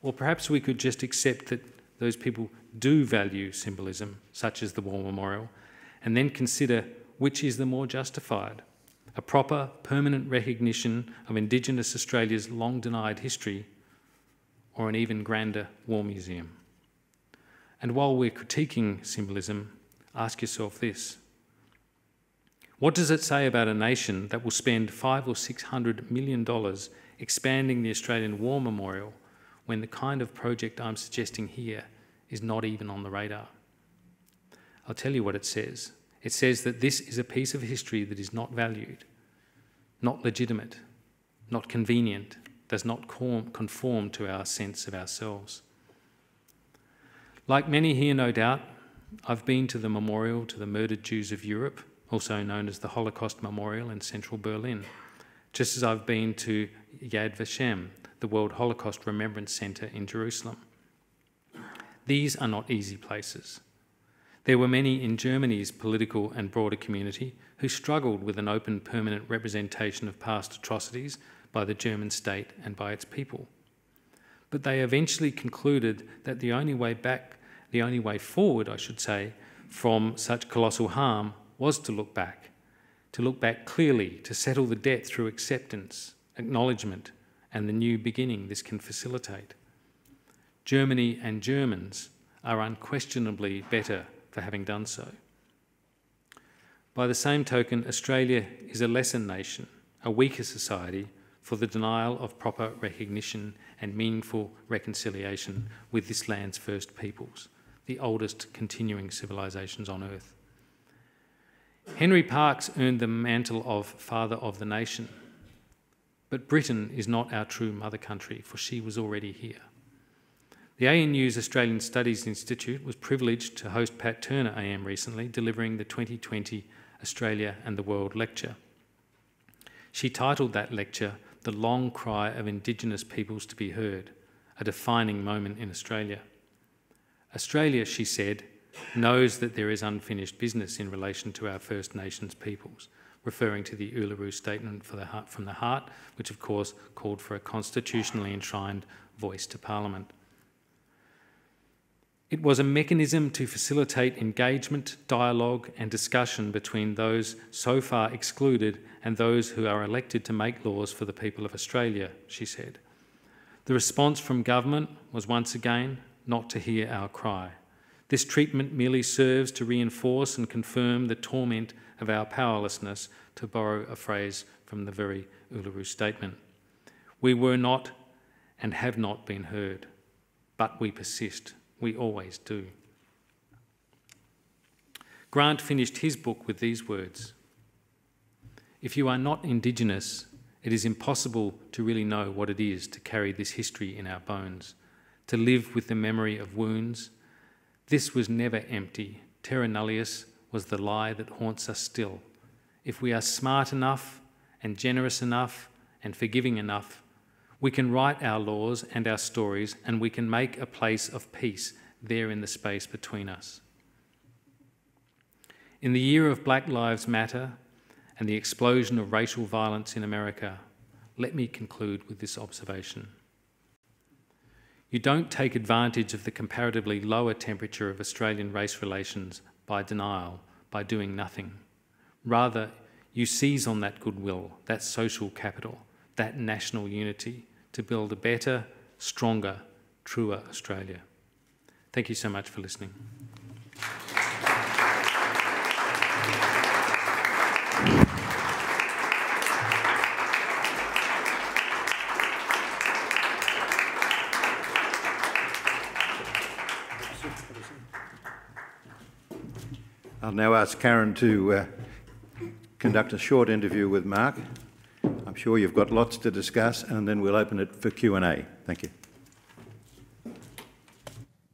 Or perhaps we could just accept that those people do value symbolism, such as the War Memorial, and then consider which is the more justified a proper, permanent recognition of Indigenous Australia's long denied history, or an even grander war museum. And while we're critiquing symbolism, ask yourself this What does it say about a nation that will spend five or six hundred million dollars expanding the Australian War Memorial when the kind of project I'm suggesting here is not even on the radar? I'll tell you what it says. It says that this is a piece of history that is not valued, not legitimate, not convenient, does not conform to our sense of ourselves. Like many here, no doubt, I've been to the memorial to the murdered Jews of Europe, also known as the Holocaust Memorial in central Berlin, just as I've been to Yad Vashem, the World Holocaust Remembrance Centre in Jerusalem. These are not easy places. There were many in Germany's political and broader community who struggled with an open, permanent representation of past atrocities by the German state and by its people. But they eventually concluded that the only way back, the only way forward, I should say, from such colossal harm was to look back, to look back clearly, to settle the debt through acceptance, acknowledgement, and the new beginning this can facilitate. Germany and Germans are unquestionably better for having done so. By the same token, Australia is a lesser nation, a weaker society, for the denial of proper recognition and meaningful reconciliation with this land's first peoples, the oldest continuing civilisations on earth. Henry Parkes earned the mantle of Father of the Nation, but Britain is not our true mother country, for she was already here. The ANU's Australian Studies Institute was privileged to host Pat Turner AM recently, delivering the 2020 Australia and the World lecture. She titled that lecture The Long Cry of Indigenous Peoples to be Heard, a defining moment in Australia. Australia, she said, knows that there is unfinished business in relation to our First Nations peoples, referring to the Uluru Statement for the heart, from the Heart, which of course called for a constitutionally enshrined voice to Parliament. It was a mechanism to facilitate engagement, dialogue, and discussion between those so far excluded and those who are elected to make laws for the people of Australia, she said. The response from government was once again not to hear our cry. This treatment merely serves to reinforce and confirm the torment of our powerlessness, to borrow a phrase from the very Uluru Statement. We were not and have not been heard, but we persist. We always do. Grant finished his book with these words If you are not Indigenous, it is impossible to really know what it is to carry this history in our bones, to live with the memory of wounds. This was never empty. Terra nullius was the lie that haunts us still. If we are smart enough and generous enough and forgiving enough, we can write our laws and our stories, and we can make a place of peace there in the space between us. In the year of Black Lives Matter and the explosion of racial violence in America, let me conclude with this observation. You don't take advantage of the comparatively lower temperature of Australian race relations by denial, by doing nothing. Rather, you seize on that goodwill, that social capital, that national unity to build a better, stronger, truer Australia. Thank you so much for listening. Now ask Karen to uh, conduct a short interview with Mark. I'm sure you've got lots to discuss, and then we'll open it for Q&A. Thank you.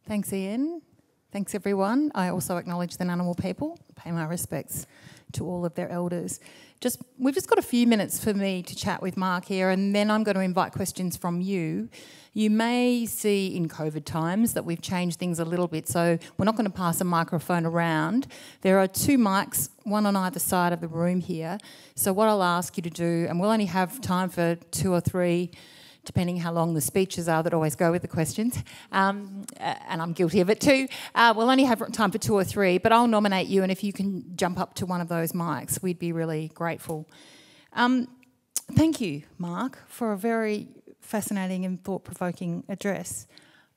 Thanks, Ian. Thanks, everyone. I also acknowledge the Ngunnawal people, pay my respects to all of their elders. Just we've just got a few minutes for me to chat with Mark here, and then I'm going to invite questions from you. You may see in COVID times that we've changed things a little bit, so we're not going to pass a microphone around. There are two mics, one on either side of the room here. So what I'll ask you to do, and we'll only have time for two or three depending how long the speeches are that always go with the questions. Um, and I'm guilty of it too. Uh, we'll only have time for two or three, but I'll nominate you, and if you can jump up to one of those mics, we'd be really grateful. Um, thank you, Mark, for a very fascinating and thought provoking address.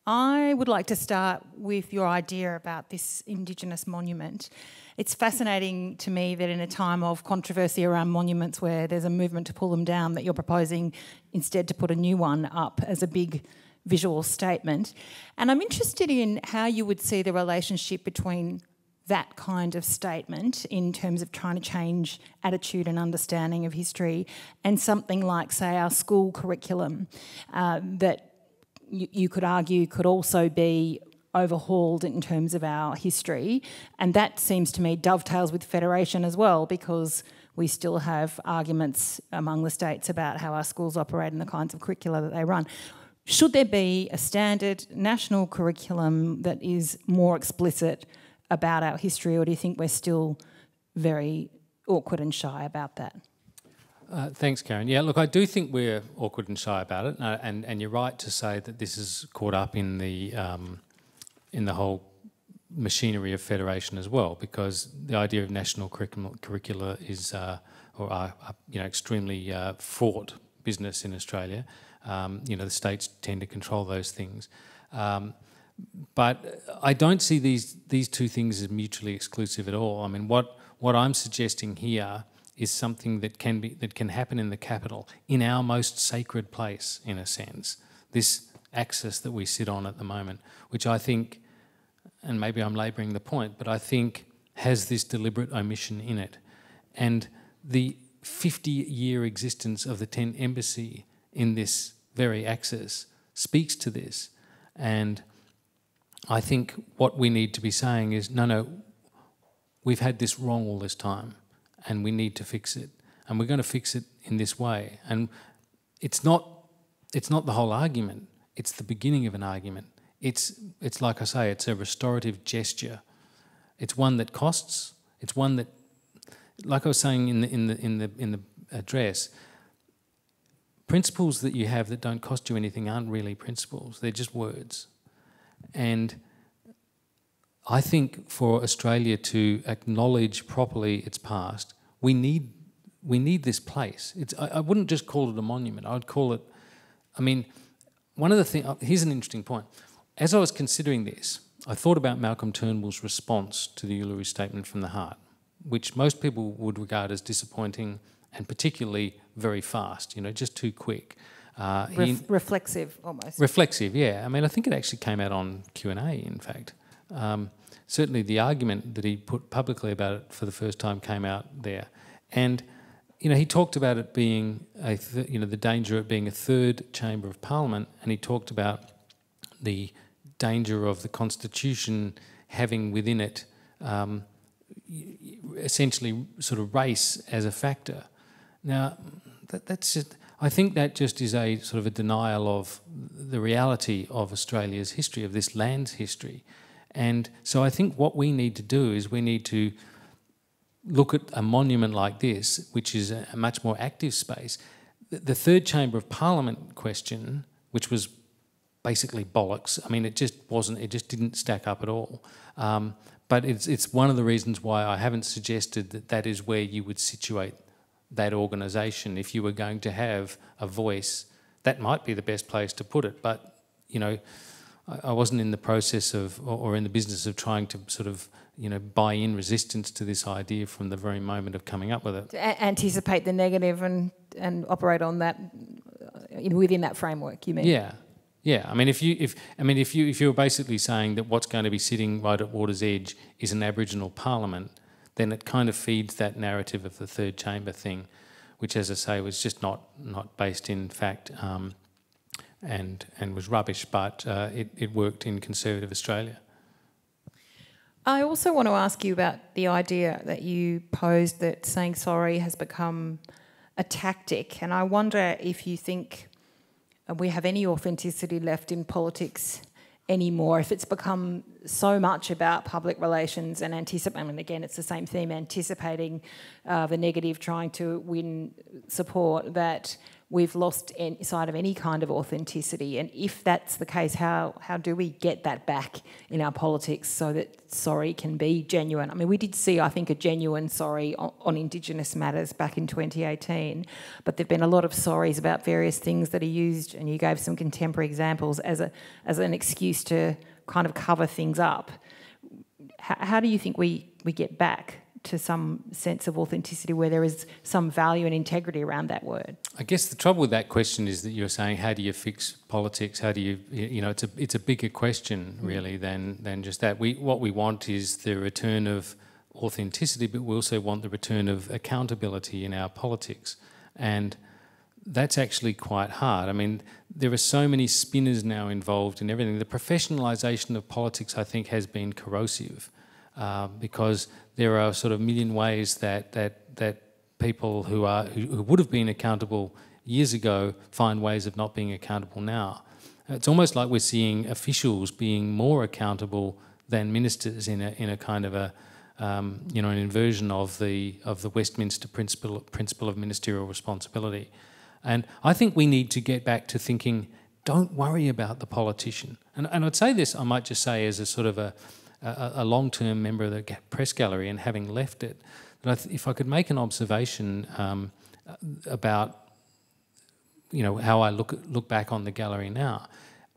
I would like to start with your idea about this Indigenous monument. It's fascinating to me that in a time of controversy around monuments where there's a movement to pull them down, that you're proposing instead to put a new one up as a big visual statement. And I'm interested in how you would see the relationship between that kind of statement in terms of trying to change attitude and understanding of history and something like, say, our school curriculum uh, that you, you could argue could also be overhauled in terms of our history. And that seems to me dovetails with federation as well, because we still have arguments among the states about how our schools operate and the kinds of curricula that they run. Should there be a standard national curriculum that is more explicit about our history, or do you think we're still very awkward and shy about that? Uh, thanks, Karen. Yeah, look, I do think we're awkward and shy about it, uh, and and you're right to say that this is caught up in the um, in the whole machinery of federation as well, because the idea of national curriculum, curricula is uh, or are, you know extremely uh, fraught business in Australia. Um, you know, the states tend to control those things. Um, but I don't see these these two things as mutually exclusive at all. I mean, what what I'm suggesting here is something that can be that can happen in the capital, in our most sacred place, in a sense. This axis that we sit on at the moment, which I think, and maybe I'm labouring the point, but I think has this deliberate omission in it. And the 50 year existence of the Tent Embassy in this very axis speaks to this. And I think what we need to be saying is no, no, we've had this wrong all this time and we need to fix it. And we're going to fix it in this way. And it's not, it's not the whole argument, it's the beginning of an argument. It's, it's like I say, it's a restorative gesture. It's one that costs, it's one that, like I was saying in the, in the, in the, in the address, principles that you have that don't cost you anything aren't really principles, they're just words. And I think for Australia to acknowledge properly its past, we need we need this place. It's, I, I wouldn't just call it a monument. I would call it. I mean, one of the things. Uh, here's an interesting point. As I was considering this, I thought about Malcolm Turnbull's response to the Uluru Statement from the Heart, which most people would regard as disappointing and particularly very fast. You know, just too quick. Uh, Ref- he, reflexive, almost. Reflexive, yeah. I mean, I think it actually came out on Q and A. In fact, um, certainly the argument that he put publicly about it for the first time came out there. And, you know, he talked about it being, a th- you know, the danger of being a third chamber of parliament, and he talked about the danger of the constitution having within it um, essentially sort of race as a factor. Now, that, that's just, I think that just is a sort of a denial of the reality of Australia's history, of this land's history. And so I think what we need to do is we need to look at a monument like this, which is a, much more active space. The third chamber of parliament question, which was basically bollocks. I mean, it just wasn't. It just didn't stack up at all. Um, but it's it's one of the reasons why I haven't suggested that that is where you would situate that organisation if you were going to have a voice. That might be the best place to put it, but you know I wasn't in the process of, or in the business of trying to sort of, you know, buy in resistance to this idea from the very moment of coming up with it. To anticipate the negative and and operate on that within that framework. You mean? Yeah, yeah. I mean, if you if I mean if you if you're basically saying that what's going to be sitting right at water's edge is an Aboriginal Parliament, then it kind of feeds that narrative of the third chamber thing, which, as I say, was just not not based in fact. Um, and, and was rubbish, but uh, it, it worked in conservative Australia. I also want to ask you about the idea that you posed that saying sorry has become a tactic, and I wonder if you think we have any authenticity left in politics anymore. If it's become so much about public relations and anticipating, and again, it's the same theme, anticipating uh, the negative, trying to win support, that we've lost sight of any kind of authenticity. And if that's the case, how, how do we get that back in our politics so that sorry can be genuine? I mean, we did see, I think, a genuine sorry on, on Indigenous matters back in 2018, but there have been a lot of sorries about various things that are used, and you gave some contemporary examples as, a, as an excuse to kind of cover things up. How, how do you think we, we get back to some sense of authenticity where there is some value and integrity around that word. I guess the trouble with that question is that you're saying how do you fix politics? How do you you know it's a it's a bigger question mm. really than than just that. We what we want is the return of authenticity, but we also want the return of accountability in our politics, and that's actually quite hard. I mean, there are so many spinners now involved in everything. The professionalisation of politics, I think, has been corrosive uh, because there are sort of million ways that that that people who are who, who would have been accountable years ago find ways of not being accountable now. It's almost like we're seeing officials being more accountable than ministers in a in a kind of a um, you know an inversion of the of the Westminster principle principle of ministerial responsibility. And I think we need to get back to thinking, don't worry about the politician. And, and I'd say this, I might just say as a sort of a, a, a long-term member of the press gallery and having left it, that if I could make an observation um, about you know how I look look back on the gallery now,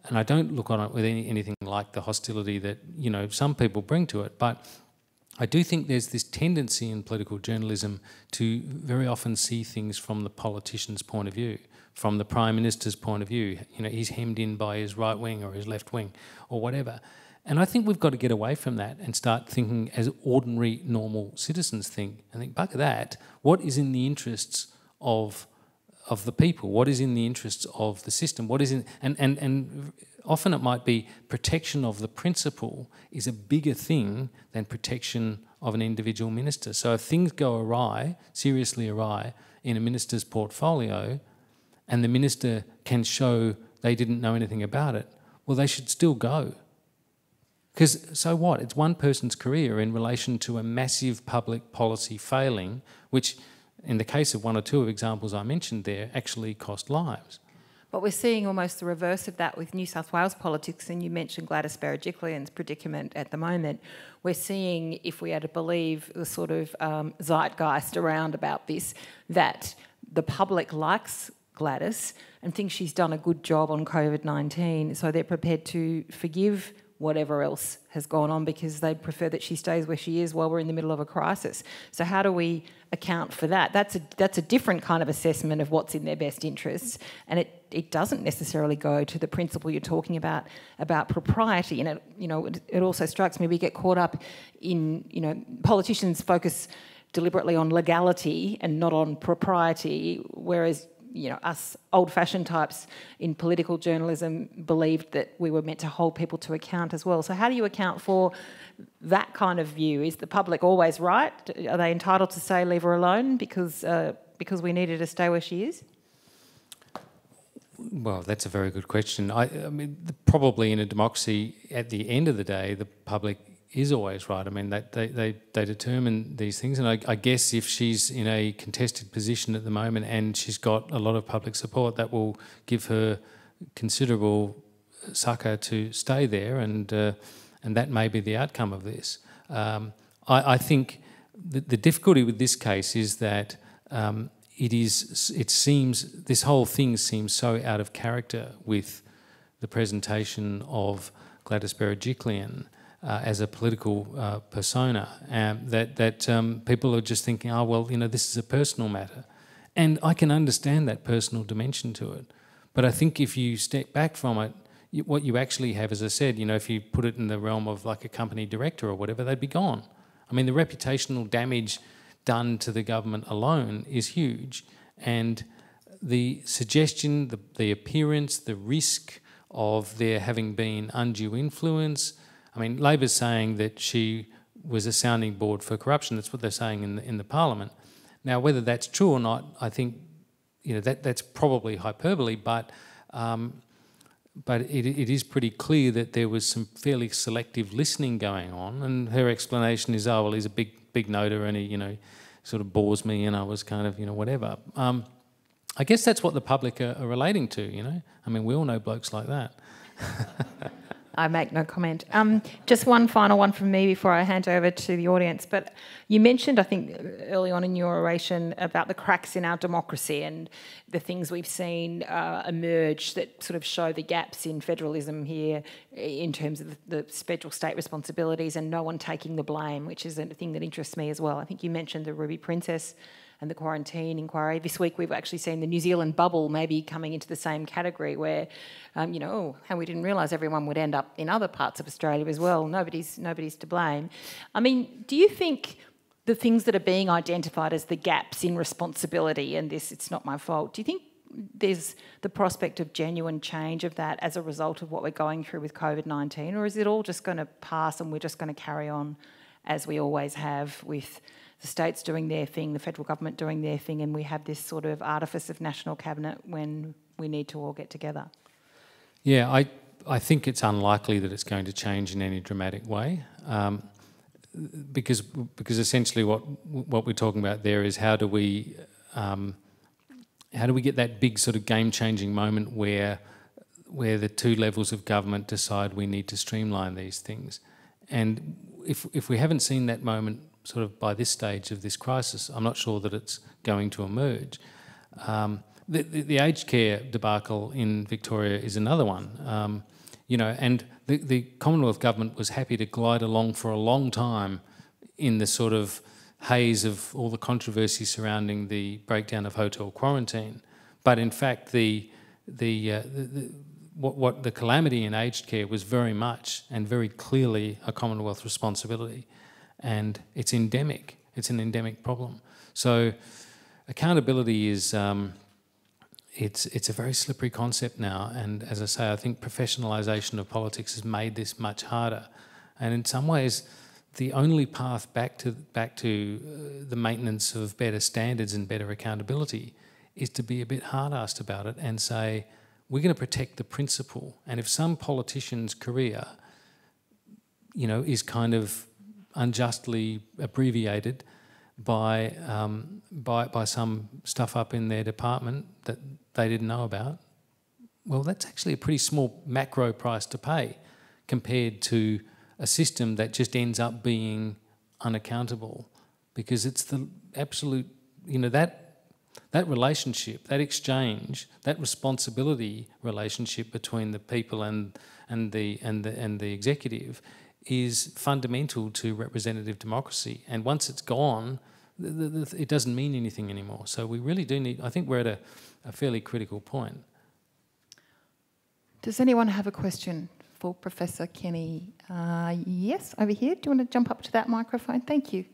and I don't look on it with any, anything like the hostility that you know some people bring to it, but I do think there's this tendency in political journalism to very often see things from the politician's point of view, from the prime minister's point of view. You know, he's hemmed in by his right wing or his left wing or whatever. And I think we've got to get away from that and start thinking as ordinary, normal citizens think and think, bugger that, what is in the interests of of the people? What is in the interests of the system? What is in and, and, and often it might be protection of the principle is a bigger thing than protection of an individual minister. So if things go awry, seriously awry, in a minister's portfolio, and the minister can show they didn't know anything about it, well, they should still go. Because so what? It's one person's career in relation to a massive public policy failing, which, in the case of one or two of examples I mentioned there, actually cost lives. But we're seeing almost the reverse of that with New South Wales politics, and you mentioned Gladys Berejiklian's predicament at the moment. We're seeing, if we are to believe the sort of um, zeitgeist around about this, that the public likes Gladys and thinks she's done a good job on COVID 19, so they're prepared to forgive whatever else has gone on because they'd prefer that she stays where she is while we're in the middle of a crisis. So how do we account for that? That's a that's a different kind of assessment of what's in their best interests, and it it doesn't necessarily go to the principle you're talking about about propriety. And it you know it, it also strikes me we get caught up in you know politicians focus deliberately on legality and not on propriety, whereas you know, us old-fashioned types in political journalism believed that we were meant to hold people to account as well. So how do you account for that kind of view? Is the public always right? Are they entitled to say leave her alone because uh, because we needed to stay where she is? Well, that's a very good question. I, I mean, probably in a democracy, at the end of the day, the public is always right. I mean, they, they, they, they determine these things. And I, I, guess if she's in a contested position at the moment and she's got a lot of public support, that will give her considerable succour to stay there. And, uh, and that may be the outcome of this. Um, I, I, think the, the, difficulty with this case is that um, it is, it seems, this whole thing seems so out of character with the presentation of Gladys Berejiklian uh, as a political uh, persona, um, that that um, people are just thinking, oh well, you know, this is a personal matter, and I can understand that personal dimension to it, but I think if you step back from it, you, what you actually have, as I said, you know, if you put it in the realm of like a company director or whatever, they'd be gone. I mean, the reputational damage done to the government alone is huge, and the suggestion, the, the appearance, the risk of there having been undue influence I mean, Labor's saying that she was a sounding board for corruption. That's what they're saying in the, in the parliament. Now, whether that's true or not, I think you know that that's probably hyperbole, but um, but it, it is pretty clear that there was some fairly selective listening going on. And her explanation is, oh well, he's a big big noter, and he you know sort of bores me, and I was kind of you know whatever. Um, I guess that's what the public are, are relating to. You know, I mean, we all know blokes like that. I make no comment. Um, just one final one from me before I hand over to the audience. But you mentioned, I think, early on in your oration about the cracks in our democracy and the things we've seen uh, emerge that sort of show the gaps in federalism here in terms of the, the federal state responsibilities and no one taking the blame, which is a thing that interests me as well. I think you mentioned the Ruby Princess and the quarantine inquiry. This week we've actually seen the New Zealand bubble maybe coming into the same category where, um, you know, oh, we didn't realise everyone would end up in other parts of Australia as well. Nobody's, nobody's to blame. I mean, do you think the things that are being identified as the gaps in responsibility and this, it's not my fault, do you think there's the prospect of genuine change of that as a result of what we're going through with COVID 19? Or is it all just going to pass and we're just going to carry on as we always have with the states doing their thing, the federal government doing their thing, and we have this sort of artifice of national cabinet when we need to all get together. Yeah, I I think it's unlikely that it's going to change in any dramatic way, um, because because essentially what what we're talking about there is how do we um, how do we get that big sort of game changing moment where where the two levels of government decide we need to streamline these things, and if if we haven't seen that moment sort of by this stage of this crisis, I'm not sure that it's going to emerge. Um, the, the, the, aged care debacle in Victoria is another one. Um, you know, and the, the Commonwealth government was happy to glide along for a long time in the sort of haze of all the controversy surrounding the breakdown of hotel quarantine. But in fact, the, the, uh, the, the what, what the calamity in aged care was very much and very clearly a Commonwealth responsibility and it's endemic. It's an endemic problem. So accountability is um, it's it's a very slippery concept now, and as I say, I think professionalisation of politics has made this much harder. And in some ways, the only path back to back to uh, the maintenance of better standards and better accountability is to be a bit hard-assed about it and say we're going to protect the principle. And if some politician's career, you know, is kind of unjustly abbreviated by, um, by, by some stuff up in their department that they didn't know about, well, that's actually a pretty small macro price to pay compared to a system that just ends up being unaccountable because it's the absolute, you know, that that relationship, that exchange, that responsibility relationship between the people and and the and the and the executive is fundamental to representative democracy. And once it's gone, the, the, it doesn't mean anything anymore. So we really do need, I think we're at a, a fairly critical point. Does anyone have a question for Professor Kenny? Uh, yes, over here. Do you want to jump up to that microphone? Thank you.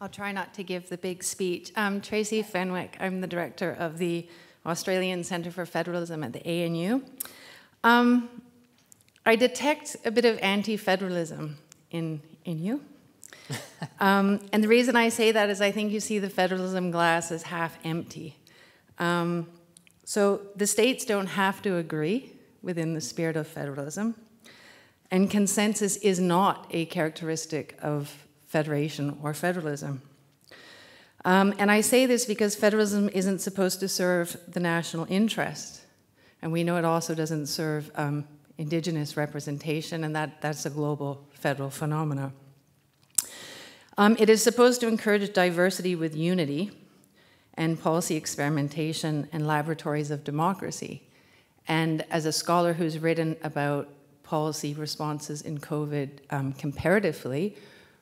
I'll try not to give the big speech. Um, Tracy Fenwick, I'm the director of the Australian Centre for Federalism at the ANU. Um, I detect a bit of anti federalism in, in you. um, and the reason I say that is I think you see the federalism glass as half empty. Um, so the states don't have to agree within the spirit of federalism, and consensus is not a characteristic of federation or federalism. Um, and I say this because federalism isn't supposed to serve the national interest. And we know it also doesn't serve um, indigenous representation, and that, that's a global federal phenomena. Um, it is supposed to encourage diversity with unity and policy experimentation and laboratories of democracy. And as a scholar who's written about policy responses in COVID um, comparatively,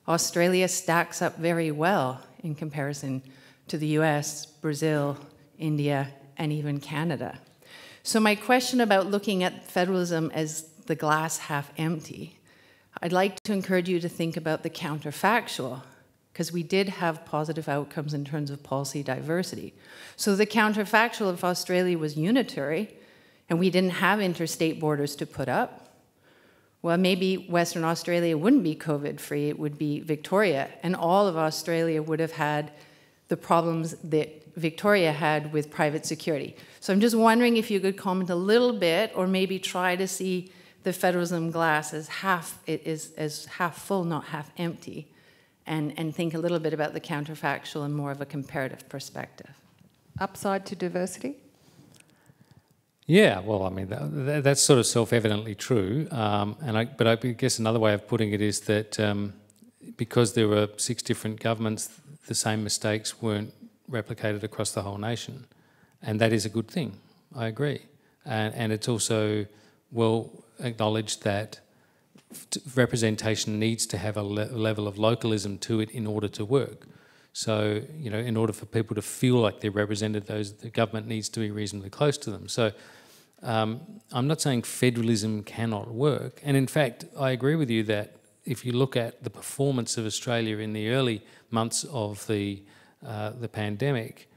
Australia stacks up very well in comparison to the US, Brazil, India, and even Canada. So, my question about looking at federalism as the glass half empty, I'd like to encourage you to think about the counterfactual, because we did have positive outcomes in terms of policy diversity. So, the counterfactual if Australia was unitary and we didn't have interstate borders to put up, well, maybe Western Australia wouldn't be COVID free, it would be Victoria. And all of Australia would have had the problems that Victoria had with private security. So I'm just wondering if you could comment a little bit or maybe try to see the federalism glass as half, it is, as half full, not half empty, and, and think a little bit about the counterfactual and more of a comparative perspective. Upside to diversity? Yeah, well, I mean, that, that's sort of self-evidently true. Um, and I, but I guess another way of putting it is that um, because there were six different governments, the same mistakes weren't replicated across the whole nation, and that is a good thing. I agree, and, and it's also well acknowledged that representation needs to have a le level of localism to it in order to work. So, you know, in order for people to feel like they're represented, those the government needs to be reasonably close to them. So, um, I'm not saying federalism cannot work. And in fact, I agree with you that if you look at the performance of Australia in the early months of the uh, the pandemic,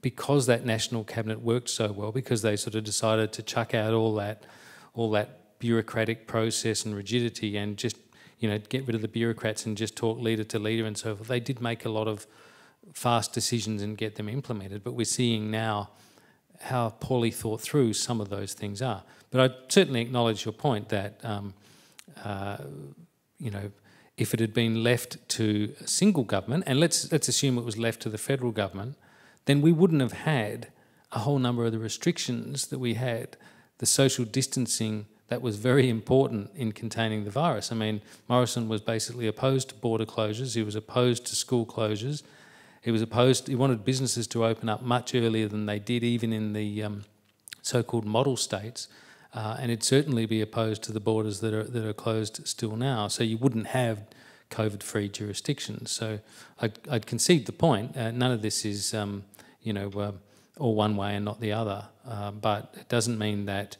because that national cabinet worked so well, because they sort of decided to chuck out all that all that bureaucratic process and rigidity and just you know, get rid of the bureaucrats and just talk leader to leader and so forth. They did make a lot of fast decisions and get them implemented, but we're seeing now how poorly thought through some of those things are. But I certainly acknowledge your point that, um, uh, you know, if it had been left to a single government, and let's let's assume it was left to the federal government, then we wouldn't have had a whole number of the restrictions that we had, the social distancing that was very important in containing the virus. I mean, Morrison was basically opposed to border closures, he was opposed to school closures, he was opposed, he wanted businesses to open up much earlier than they did, even in the um, so called model states. Uh, and it'd certainly be opposed to the borders that are, that are closed still now. So you wouldn't have COVID free jurisdictions. So I'd, I'd, concede the point. Uh, none of this is, um, you know, uh, all one way and not the other. Uh, but it doesn't mean that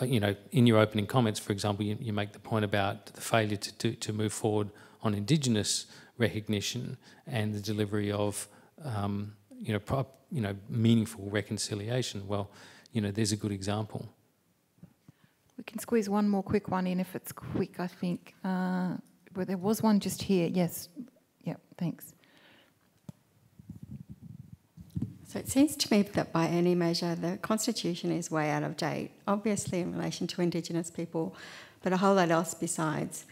uh, you know, in your opening comments, for example, you, you make the point about the failure to, to, to, move forward on Indigenous recognition and the delivery of, um, you know, you know, meaningful reconciliation. Well, you know, there's a good example. We can squeeze one more quick one in if it's quick, I think. Uh, well, there was one just here. Yes. Yep, thanks. So it seems to me that by any measure, the Constitution is way out of date, obviously in relation to Indigenous people, but a whole lot else besides.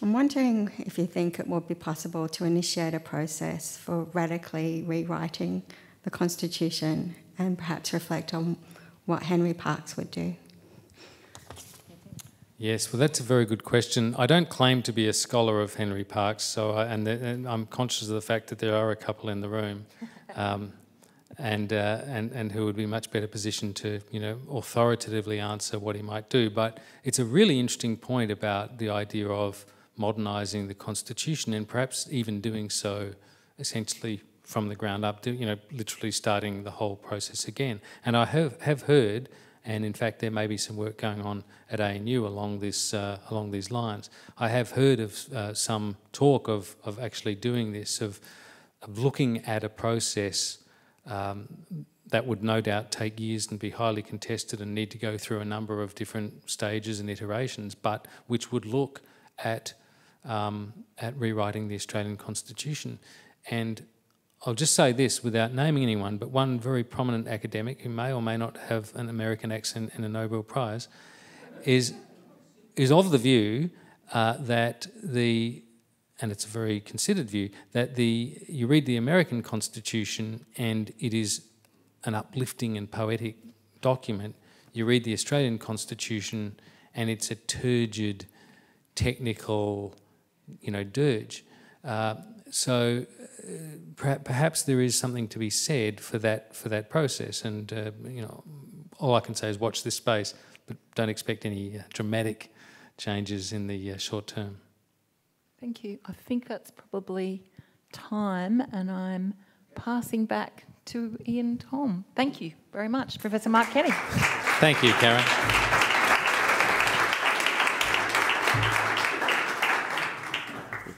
I'm wondering if you think it would be possible to initiate a process for radically rewriting the Constitution and perhaps reflect on what Henry Parkes would do. Yes, well, that's a very good question. I don't claim to be a scholar of Henry Parkes, so I, and, and, I'm conscious of the fact that there are a couple in the room. Um, and, uh, and, and who would be much better positioned to, you know, authoritatively answer what he might do. But it's a really interesting point about the idea of modernising the constitution and perhaps even doing so essentially from the ground up, you know, literally starting the whole process again. And I have, have heard, and in fact there may be some work going on at ANU along this uh, along these lines. I have heard of uh, some talk of of actually doing this, of of looking at a process um, that would no doubt take years and be highly contested and need to go through a number of different stages and iterations, but which would look at um, at rewriting the Australian Constitution. And I'll just say this without naming anyone, but one very prominent academic who may or may not have an American accent and a Nobel Prize is is of the view uh, that the and it's a very considered view, that the you read the American Constitution and it is an uplifting and poetic document. You read the Australian Constitution and it's a turgid, technical, you know, dirge. Uh, so perhaps there is something to be said for that for that process. And uh, you know, all I can say is watch this space, but don't expect any uh, dramatic changes in the uh, short term. Thank you. I think that's probably time, and I'm passing back to Ian Tom. Thank you very much, Professor Mark Kenny. Thank you, Karen.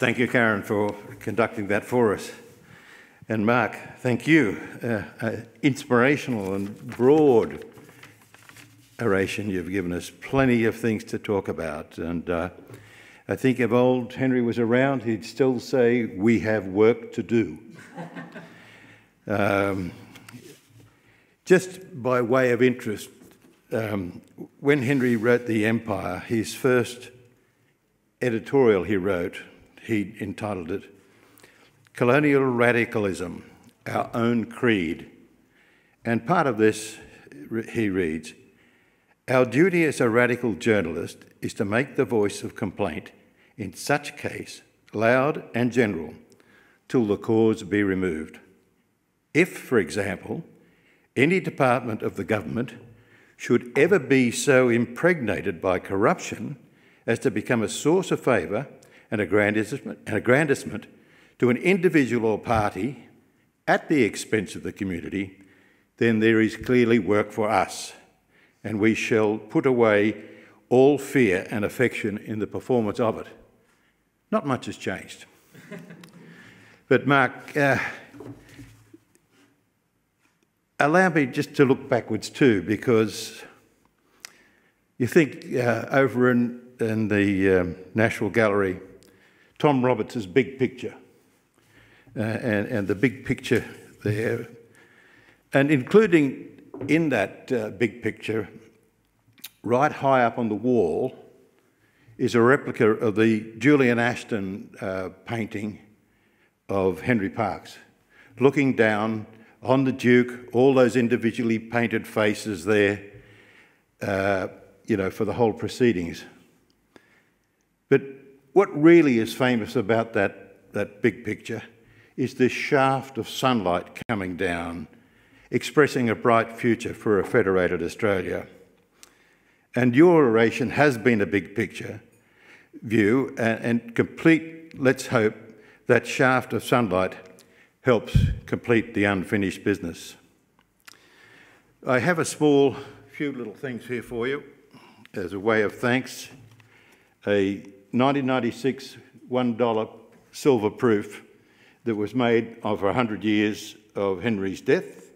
Thank you, Karen, for conducting that for us. And Mark, thank you. Uh, uh, inspirational and broad oration. You've given us plenty of things to talk about. And uh, I think if old Henry was around, he'd still say, We have work to do. um, just by way of interest, um, when Henry wrote The Empire, his first editorial he wrote, he entitled it Colonial Radicalism, Our Own Creed. And part of this, he reads, Our duty as a radical journalist is to make the voice of complaint in such case loud and general till the cause be removed. If, for example, any department of the government should ever be so impregnated by corruption as to become a source of favour and aggrandisement, and aggrandisement to an individual or party at the expense of the community, then there is clearly work for us, and we shall put away all fear and affection in the performance of it. Not much has changed. but, Mark, uh, allow me just to look backwards too, because you think uh, over in, in the um, National Gallery, Tom Roberts' big picture, uh, and, and the big picture there, and including in that uh, big picture, right high up on the wall, is a replica of the Julian Ashton uh, painting of Henry Parkes, looking down on the Duke, all those individually painted faces there, uh, you know, for the whole proceedings. But what really is famous about that, that big picture is this shaft of sunlight coming down, expressing a bright future for a federated Australia. And your oration has been a big picture view and, and complete, let's hope, that shaft of sunlight helps complete the unfinished business. I have a small few little things here for you as a way of thanks. A 1996 $1 silver proof that was made over 100 years of Henry's death.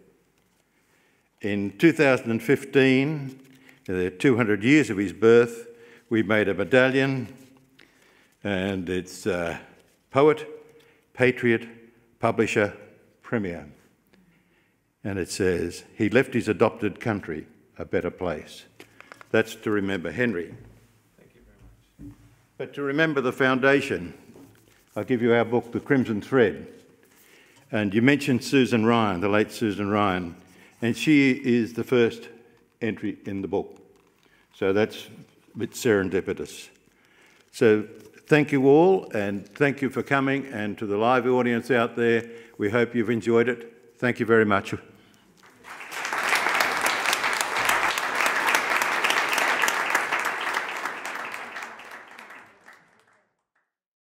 In 2015, the 200 years of his birth, we made a medallion and it's uh, poet, patriot, publisher, premier. And it says, he left his adopted country a better place. That's to remember Henry. Thank you very much. But to remember the foundation, I'll give you our book, The Crimson Thread. And you mentioned Susan Ryan, the late Susan Ryan, and she is the first entry in the book. So that's a bit serendipitous. So Thank you all, and thank you for coming. And to the live audience out there, we hope you've enjoyed it. Thank you very much.